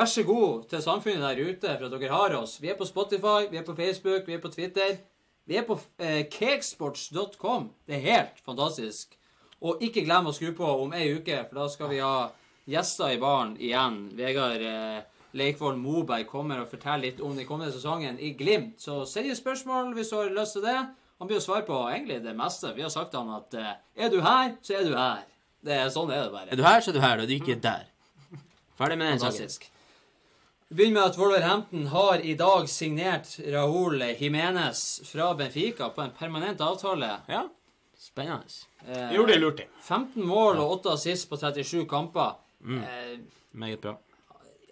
Vær så god til samfunnet der ute for at dere har oss. Vi er på Spotify, vi er på Facebook, vi er på Twitter. Vi er på eh, cakesports.com. Det er helt fantastisk. Og ikke glem å skru på om ei uke, for da skal vi ha gjester i baren igjen. Vegard eh, Leikvoll Moberg kommer og forteller litt om den kommende sesongen i Glimt. Så send inn spørsmål hvis du har lyst til det. Han blir å svare på egentlig det meste. Vi har sagt til han at eh, er du her, så er du her. Det er Sånn er det bare. Er du her, så er du her. Er du ikke der. Ferdig med den saken. Vi begynner med at Wolverhampton har i dag signert Raúl Jiménez fra Benfica på en permanent avtale. Ja. Spennende. Eh, gjorde det lurt i. 15 mål og 8 assist på 37 kamper. Eh, Meget bra.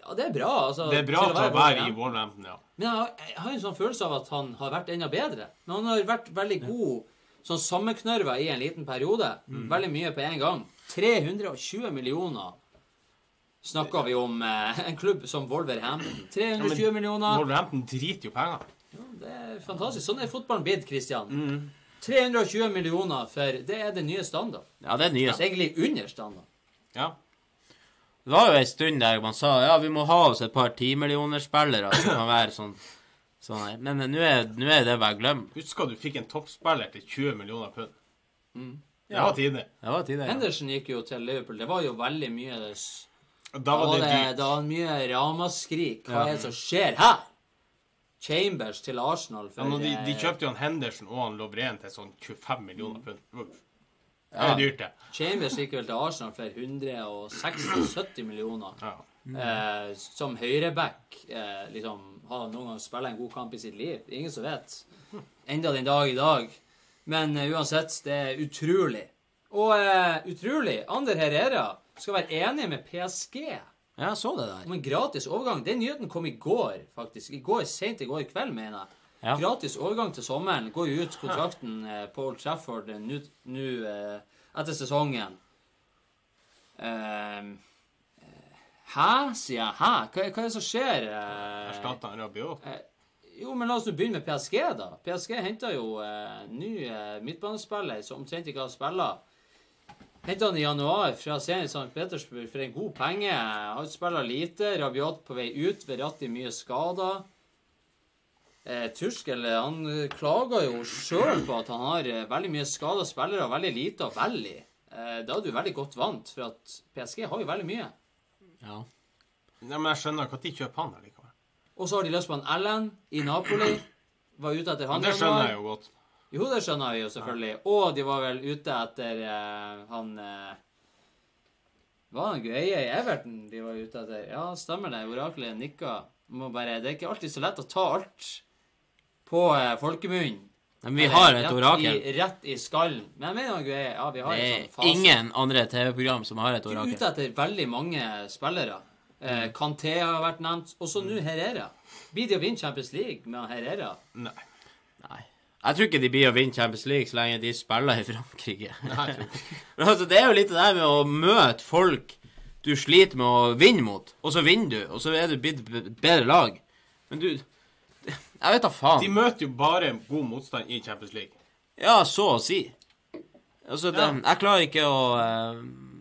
ja, det er bra. Altså, Det er bra til å være i Wolverhampton. Ja. Men jeg har, jeg har en sånn følelse av at han har vært enda bedre. Men han har vært veldig god sånn sammenknørva i en liten periode. Veldig mye på en gang. 320 millioner snakker vi om eh, en klubb som Wolverhampton. 320 millioner. Wolverhampton driter jo penger. Det er fantastisk. Sånn er fotballen blitt, Christian. 320 millioner for Det er det nye standard. Ja, det er nye. Det er egentlig under standard. Ja. Det var jo en stund der man sa ja, vi må ha oss et par timillionerspillere som kan være sånn, sånn. Men nå er, er det bare glemt. Husker du fikk en toppspiller til 20 millioner pund? Det Ja. var tidlig. Det var tidlig. Ja. Henderson gikk jo til Liverpool. Det var jo veldig mye des... Da Da var det det, dyrt. da var det mye ramaskrik. Hva Ja. er det som skjer her? Chambers til Arsenal for Ja, de, de eh, kjøpte jo han Henderson og han Lovren til sånn 25 millioner pund. Det er dyrt, det. Chambers gikk vel til Arsenal for 160-70 millioner. Ja. Eh, som høyreback eh, liksom, har noen gang spilt en god kamp i sitt liv. Ingen som vet. Enda den dag i dag. Men eh, uansett, det er utrolig. Og eh, utrolig, Ander Herrera skal være enig med PSG Ja, jeg så det der. om en gratis overgang. Den nyheten kom i går, faktisk. I går, Sent i går kveld, mener jeg. Ja. Gratis overgang til sommeren. Går jo ut kontrakten eh, på Old Trafford eh, nå eh, etter sesongen. Eh, hæ, sier jeg. Hæ? Hva, hva er det som skjer? Eh, Erstatta han Rabiot. jo, men la oss nå begynne med PSG, da. PSG henta jo eh, ny eh, midtbanespiller som omtrent ikke har spilla. Henta han i januar fra Zenit St. Petersburg for en god penge. Har spilla lite. Rabiot på vei ut. Verratti mye skada. Eh, Turskel han eh, klager jo sjøl på at han har eh, veldig mye skada spillere og veldig lite å velge i. Eh, da er du veldig godt vant, for at PSG har jo veldig mye. Ja. Nei, men jeg skjønner ikke at de kjøper han allikevel. Og så har de lyst på en Ellen i Napoli. Var ute etter han. han. det skjønner jeg jo godt. Jo, det skjønner vi jo selvfølgelig. Og de var vel ute etter uh, han uh, Var han Gueie i Everton de var ute etter? Ja, stemmer det. Oraklet nikka. Må bare, det er ikke alltid så lett å ta alt på eh, folkemunnen. Men vi har et rett orakel. I, rett i skallen. Men jeg mener Gueie. Ja, vi har Det en er sånn fase. ingen andre TV-program som har et Du er orakel. ute etter veldig mange spillere. Eh, Mm. Kanté har vært nevnt. Og så nå Herrera. Blir de å vinne Champions League med Herrera? Nei. Nei. Jeg tror ikke de blir å vinne Champions League så lenge de spiller i Frankrike. Men altså, det er jo litt det der med å møte folk du sliter med å vinne mot, og så vinner du, og så er du blitt et bedre lag. Men du Jeg vet da faen. De møter jo bare god motstand i Champions League. Ja, så å si. Altså, det, Ja. jeg klarer ikke å eh,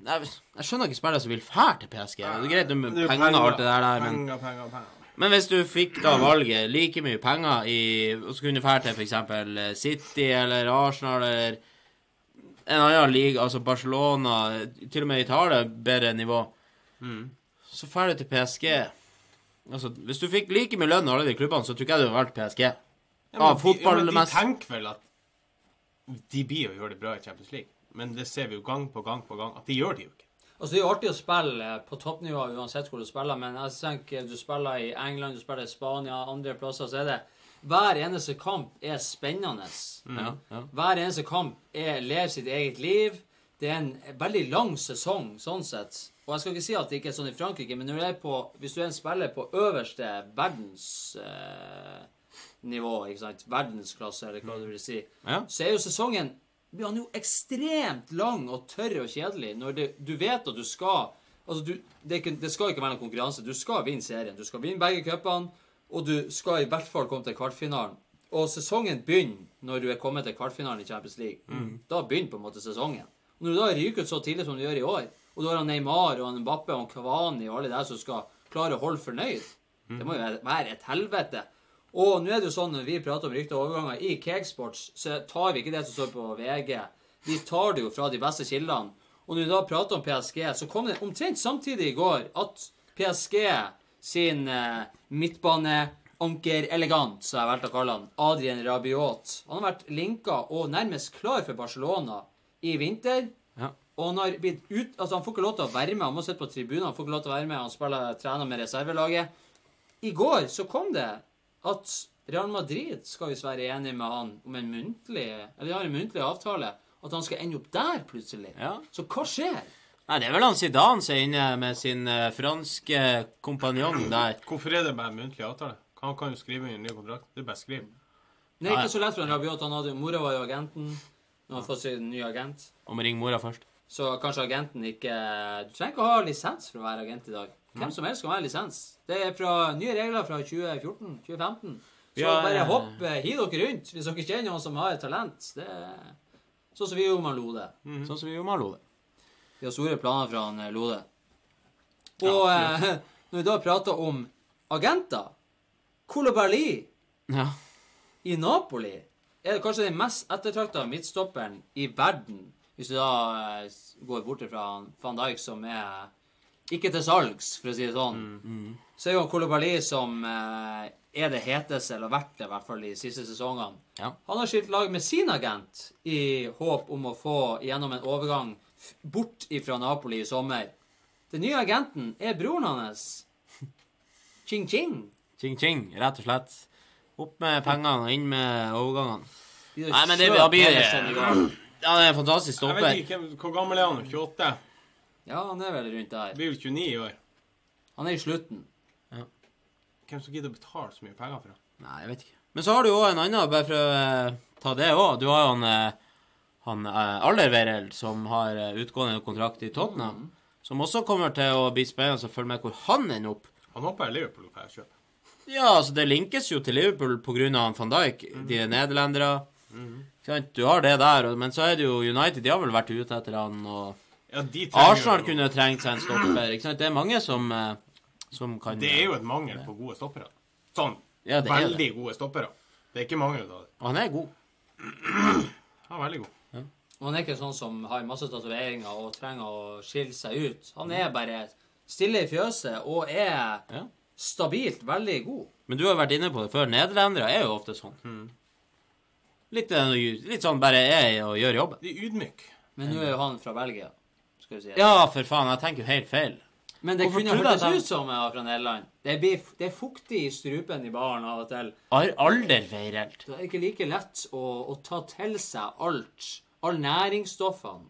jeg, jeg skjønner ikke spillere som vil fære til PSG. Det er greit med er penger og alt det der, der men Penger, penger, penger. Men hvis du fikk da valget like mye penger i Og så kunne du fære til f.eks. City eller Arsenal eller en annen liga, altså Barcelona, til og med Italia, bedre nivå, så drar du til PSG. Altså, hvis du fikk like mye lønn i alle de klubbene, så tror ikke jeg du hadde valgt PSG. Ja, men Ah, de, ja, men de tenker vel at de blir å gjøre det bra i Champions League. Men det ser vi jo gang på gang på gang at de gjør det jo ikke. Altså, Det er jo artig å spille eh, på toppnivå uansett hvor du spiller, men jeg tenker du spiller i England, du spiller i Spania, andre plasser, så er det Hver eneste kamp er spennende. Ja, ja. Hver eneste kamp er, lever sitt eget liv. Det er en veldig lang sesong, sånn sett. Og jeg skal ikke si at det ikke er sånn i Frankrike, men du på, hvis du er en spiller på øverste verdensnivå, eh, ikke sant, verdensklasse, eller hva du vil si, Ja. så er jo sesongen blir han jo ekstremt lang og tørr og kjedelig når det, du vet at du skal Altså, du, det, ikke, det skal ikke være noen konkurranse. Du skal vinne serien. Du skal vinne begge cupene, og du skal i hvert fall komme til kvartfinalen. Og sesongen begynner når du er kommet til kvartfinalen i Champions League. Da begynner på en måte sesongen. Når du da ryker ut så tidlig som du gjør i år, og du har Neymar og Mbappe og Kavani og alle der som skal klare å holde fornøyd, det må jo være et helvete. Og nå er det jo sånn når vi prater om rykter og overganger i Cakesports, så tar vi ikke det som står på VG. Vi tar det jo fra de beste kildene. Og når vi da prater om PSG, så kom det omtrent samtidig i går at PSG sin eh, midtbaneanker elegant, som jeg valgte å kalle han, Adrien Rabiot, han har vært linka og nærmest klar for Barcelona i vinter. Ja. Og han har blitt ut, altså han får ikke lov til å være med, han må sitte på tribunen, han får ikke lov til å være med, han spiller trener med reservelaget. I går så kom det at Real Madrid skal visst være enig med han om en muntlig, eller de har en muntlig avtale, at han skal ende opp der plutselig. Ja. Så hva skjer? Nei, det er vel han Zidane som er inne med sin eh, franske kompanjong der. Hvorfor er det bare en muntlig avtale? Han kan jo skrive inn en ny kontrakt. Det er bare å skrive. Er ikke så lett for en Rabiot. Han hadde, mora var jo agenten. Nå har han fått seg en ny agent. Og må ringe mora først. Så kanskje agenten ikke Du trenger ikke å ha lisens for å være agent i dag. Hvem som helst kan være lisens. Det er fra nye regler fra 2014-2015. Så Ja, bare hopp, eh, hiv dere rundt hvis dere kjenner noen som har et talent. Det er sånn som vi gjorde med Lode. Sånn som vi gjorde med Lode. Vi har store planer fra han eh, Lode. Og eh, når vi da prater om agenter Koulibaly Ja. i Napoli er det kanskje den mest ettertrakta midtstopperen i verden. Hvis du da eh, går bort fra van Dijk, som er ikke til salgs, for å si det sånn. Så er jo Kolobali som eh, er det heteste, eller vært det i hvert fall de siste sesongene. Ja. Han har skilt lag med sin agent i håp om å få gjennom en overgang bort ifra Napoli i sommer. Den nye agenten er broren hans. Ching-ching. Ching-ching, rett og slett. Opp med pengene og inn med overgangene. Nei, men det- kjøper da blir det- Ja, det er en fantastisk stopper. Jeg vet ikke hvor gammel er han? 28? Ja, han er vel rundt der. Det blir vel 29 i år. Han er i slutten. Hvem som gidder å betale så mye penger for ham? Nei, jeg vet ikke. Men så har du jo en annen, bare for å eh, ta det òg. Du har jo han, eh, han eh, som har utgående kontrakt i Tottenham. Som også kommer til å bli spennende å følge med hvor han ender opp. Han håper Liverpool får kjøpe. Ja, altså det linkes jo til Liverpool av van Dijk. De er nederlendere. Mm. Du har det der, men så er det jo United. De har vel vært ute etter han, og Ja, de Arsenal jo- kunne trengt seg en stopper. Ikke sant? Det er mange som, eh, som kan Det er jo et mangel på gode stoppere. Sånn Ja, det er det. veldig gode stoppere. Det er ikke mange av dem. Og han er god. Han er veldig god. Og han er ikke sånn som har masse tatoveringer og trenger å skille seg ut. Han er bare stille i fjøset og er Ja. Stabilt veldig god. Men du har vært inne på det før. Nederlendere er jo ofte sånn. Litt, eh, litt sånn bare er og gjør jobben. De er ydmyke. Men nå er jo han fra Belgia. Skal vi si. Ja, for faen. Jeg tenker jo helt feil. Men det Hvorfor kunne hørtes ut som jeg var fra Nederland. Det, blir, det er fuktig i strupen i baren av og til. Ar Alderweireld. Det er ikke like lett å, å ta til seg alt. Alle næringsstoffene.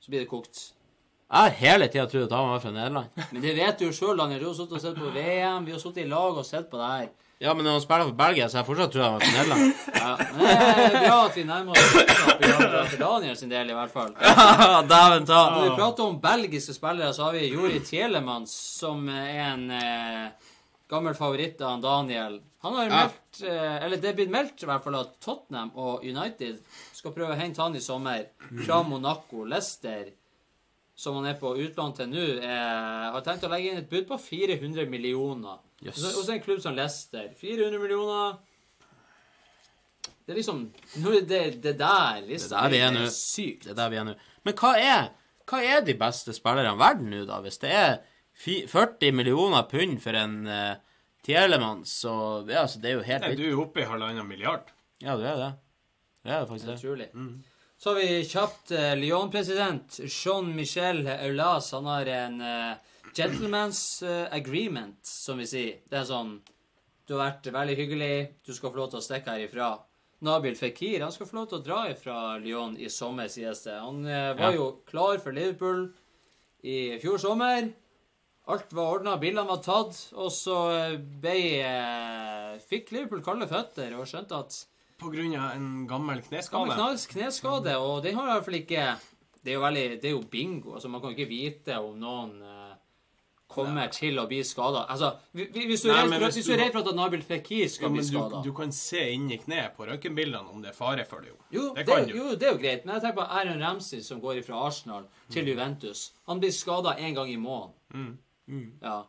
Så blir det kokt. Jeg har hele tida trodd at han var fra Nederland. Men det vet du jo sjøl, Daniel. Du har sittet og sett på VM. Vi har sittet i lag og sett på det her. Ja, men når han spiller for Belgia, så jeg fortsatt trodd han var fra Nederland. Ja, men det er bra at vi nærmer oss kunnskap for Daniel sin del, i hvert fall. Dæven ta. Når vi prater om belgiske spillere, så har vi Jori Tjelemans, som er en eh, gammel favoritt av Daniel. Han har Ja. meldt, eh, eller det er blitt meldt i hvert fall at Tottenham og United skal prøve å hente han i sommer fra Monaco. Leicester som han er på utlån til nå, er- har tenkt å legge inn et bud på 400 millioner. Yes. Hos en klubb som Leicester. 400 millioner Det er liksom det, det der liksom, Det der vi er nå. sykt. Det er der vi er nå. Men hva er, hva er de beste spillerne i verden nå, da? Hvis det er 40 millioner pund for en uh, Tielemans, så ja, altså, det er jo helt Nei, vilt. du er oppe i halvannen milliard. Ja, du er det. Det er faktisk det. Utrolig. Så har vi kjapt eh, Lyon-president Jean-Michel Aulas. Han har en eh, gentleman's eh, agreement, som vi sier. Det er sånn Du har vært veldig hyggelig, du skal få lov til å stikke herifra. Nabil Fekir han skal få lov til å dra fra Lyon i sommer, sies det. Han eh, var Ja. jo klar for Liverpool i fjor sommer. Alt var ordna, bilene var tatt, og så eh, ble, eh, fikk Liverpool kalde føtter og skjønte at På grunn av en gammel kneskade. Gammel kneskade, og den har i hvert fall ikke Det er jo veldig, det er jo bingo. altså Man kan ikke vite om noen eh, kommer til å bli skada. Altså, vi- vi- hvis du er redd for, at- du er du- Nabil Fekir skal men bli du, skada du kan se inni kneet på røntgenbildene om det er fare for det. jo. jo, det det, kan du. jo, det er jo greit, men jeg tenker på Aaron Ramsey som går fra Arsenal til Juventus. Han blir skada én gang i måneden. Mm. Ja.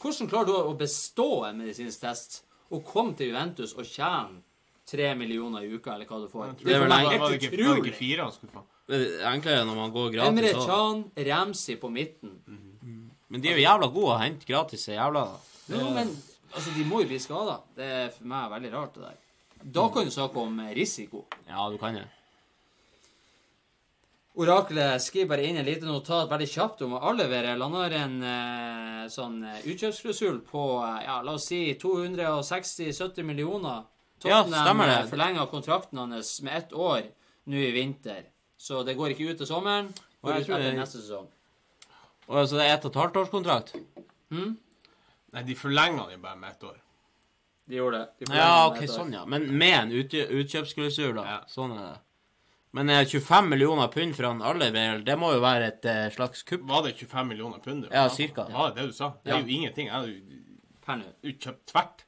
Hvordan klarer du å bestå en medisinsk test og komme til Juventus og tjene tre millioner i uka, eller hva du får? Det er vel enkelt var, det ikke, var det utrolig. ikke fire han skulle få? Det er enklere når man går gratis Emre Chan, Ramsi på midten. Men de er jo jævla gode å hente gratis. er jævla Jo, men altså, de må jo bli skada. Det er for meg veldig rart, det der. Da kan du snakke om eh, risiko. Ja, du kan det. Oraklet skriver bare inn en liten notat veldig kjapt om å avlevere. Han har en eh, sånn utkjøpsklusul utkjøpsklausul på eh, ja, la oss si 260-70 millioner. Ja, Tottenham det. eh, forlenga kontrakten hans med ett år nå i vinter. Så det går ikke ut til sommeren. Går ut etter det- neste sesong. Og så det er ett og et halvt års kontrakt? Nei, de forlenga den bare med ett år. De gjorde det. De Ja, ok, sånn, ja. Men med en utkjøpsklausul, da. Ja. Sånn er det. Men eh, 25 millioner pund for han Alderweireld, det må jo være et eh, slags kupp? Var det 25 millioner pund? Ja, cirka. Var det det du sa? Det er jo ingenting. Jeg hadde jo utkjøpt tvert.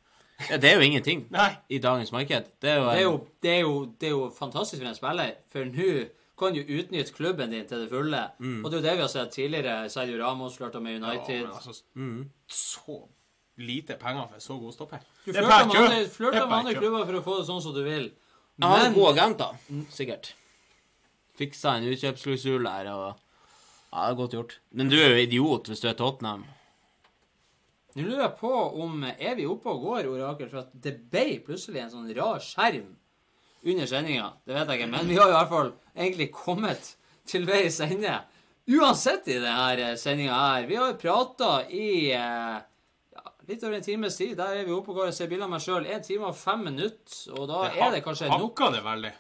Ja, det er jo ingenting Nei. i dagens marked. Det er jo, Det er, jo, det, er jo, det er jo fantastisk for en spiller, for nå kan du utnytte klubben din til det fulle. Mm. Og det er jo det vi har sett tidligere. Sergio Ramos flørta med Ja, United. men altså, Mm. så lite penger for en så god stopper. du er flørter med andre, flørter med andre klubber for å få det sånn som du vil. Han har Men gode agenter, sikkert. Fiksa en utkjøpsklusul der og Ja, det er godt gjort. Men du er jo idiot hvis du er Tottenham. Nå lurer jeg på om Er vi oppe og går, Orakel? For at det ble plutselig en sånn rar skjerm under sendinga. Det vet jeg ikke, men vi har i hvert fall egentlig kommet til veis ende. Uansett i denne sendinga her. Vi har prata i eh, ja, litt over en times tid. Der er vi oppe og går og ser bilder av meg sjøl. En time og fem minutter. Og da er det kanskje nok Hakka det veldig.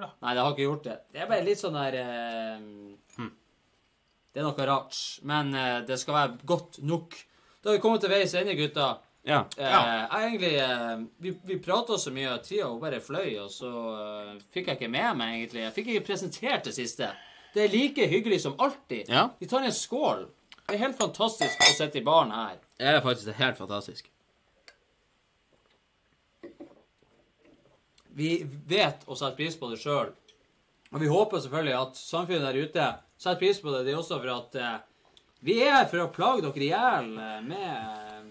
Nei, det har ikke gjort det. Det er bare litt sånn der eh, hmm. Det er noe rart. Men eh, det skal være godt nok. Da har vi kommet til veis ende, gutta. Ja. Eh, jeg egentlig eh, Vi, vi prata så mye at tida hun bare fløy, og så eh, fikk jeg ikke med meg, egentlig. Jeg fikk ikke presentert det siste. Det er like hyggelig som alltid. Ja. Vi tar en skål. Det er helt fantastisk å sitte i baren her. Det er faktisk helt fantastisk. Vi vet å sette pris på det sjøl. Og vi håper selvfølgelig at samfunnet der ute setter pris på det. Det er også for at eh, vi er her for å plage dere i hjel med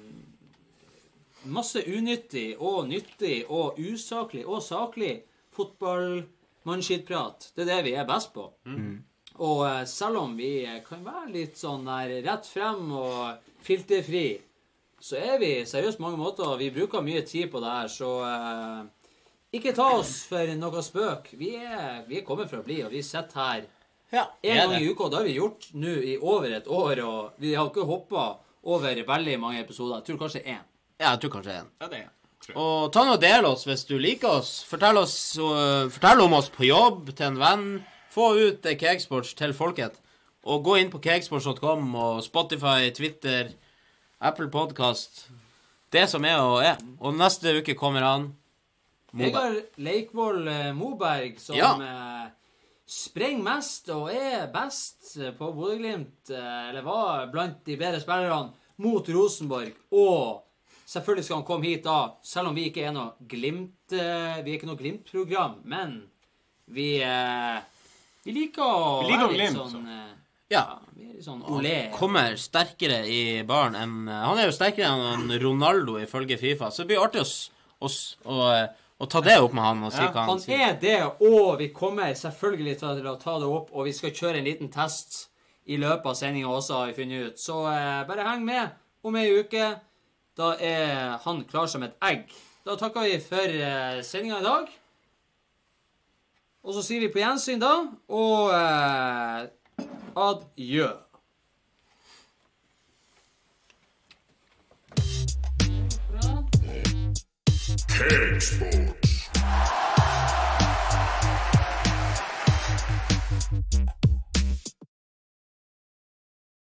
masse unyttig og nyttig og usaklig og saklig fotball-mannskittprat. Det er det vi er best på. Og eh, selv om vi kan være litt sånn der rett frem og filterfri, så er vi seriøst mange måter. Vi bruker mye tid på det her, så uh, ikke ta oss for noe spøk. Vi er, vi er kommet for å bli, og vi sitter her Ja, en gang i uka. Det har vi gjort nå i over et år, og vi har ikke hoppa over veldig mange episoder. Jeg tror kanskje én. Ja, jeg tror kanskje en. Ja, det er. Og ta nå del oss hvis du liker oss. Fortell, oss, uh, fortell om oss på jobb, til en venn. Få ut eh, Cakesports til folket. Og gå inn på cakesports.com og Spotify, Twitter, Apple Podcast. Det som er og er. Og neste uke kommer han. Vegard Leikvoll eh, Moberg, som Ja. Sprenger mest og er best eh, på Bodø-Glimt, eh, eller var blant de bedre spillerne, mot Rosenborg. Og selvfølgelig skal han komme hit da, selv om vi ikke er noe Glimt eh, Vi er ikke noe Glimt-program, men vi vi liker å Vi liker være litt Glimt, sånn så. Ja. Sånn olé. Kommer sterkere i baren enn Han er jo sterkere enn Ronaldo ifølge Fifa, så det blir artig å, å, å, å ta det opp med han og si Ja, hva han han sier. er det, og vi kommer selvfølgelig til å ta det opp, og vi skal kjøre en liten test i løpet av sendinga også, har vi funnet ut. Så eh, bare heng med om ei uke. Da er han klar som et egg. Da takker vi for eh, sendinga i dag. Og så sier vi på gjensyn da, og eh, adjø. Kingsport.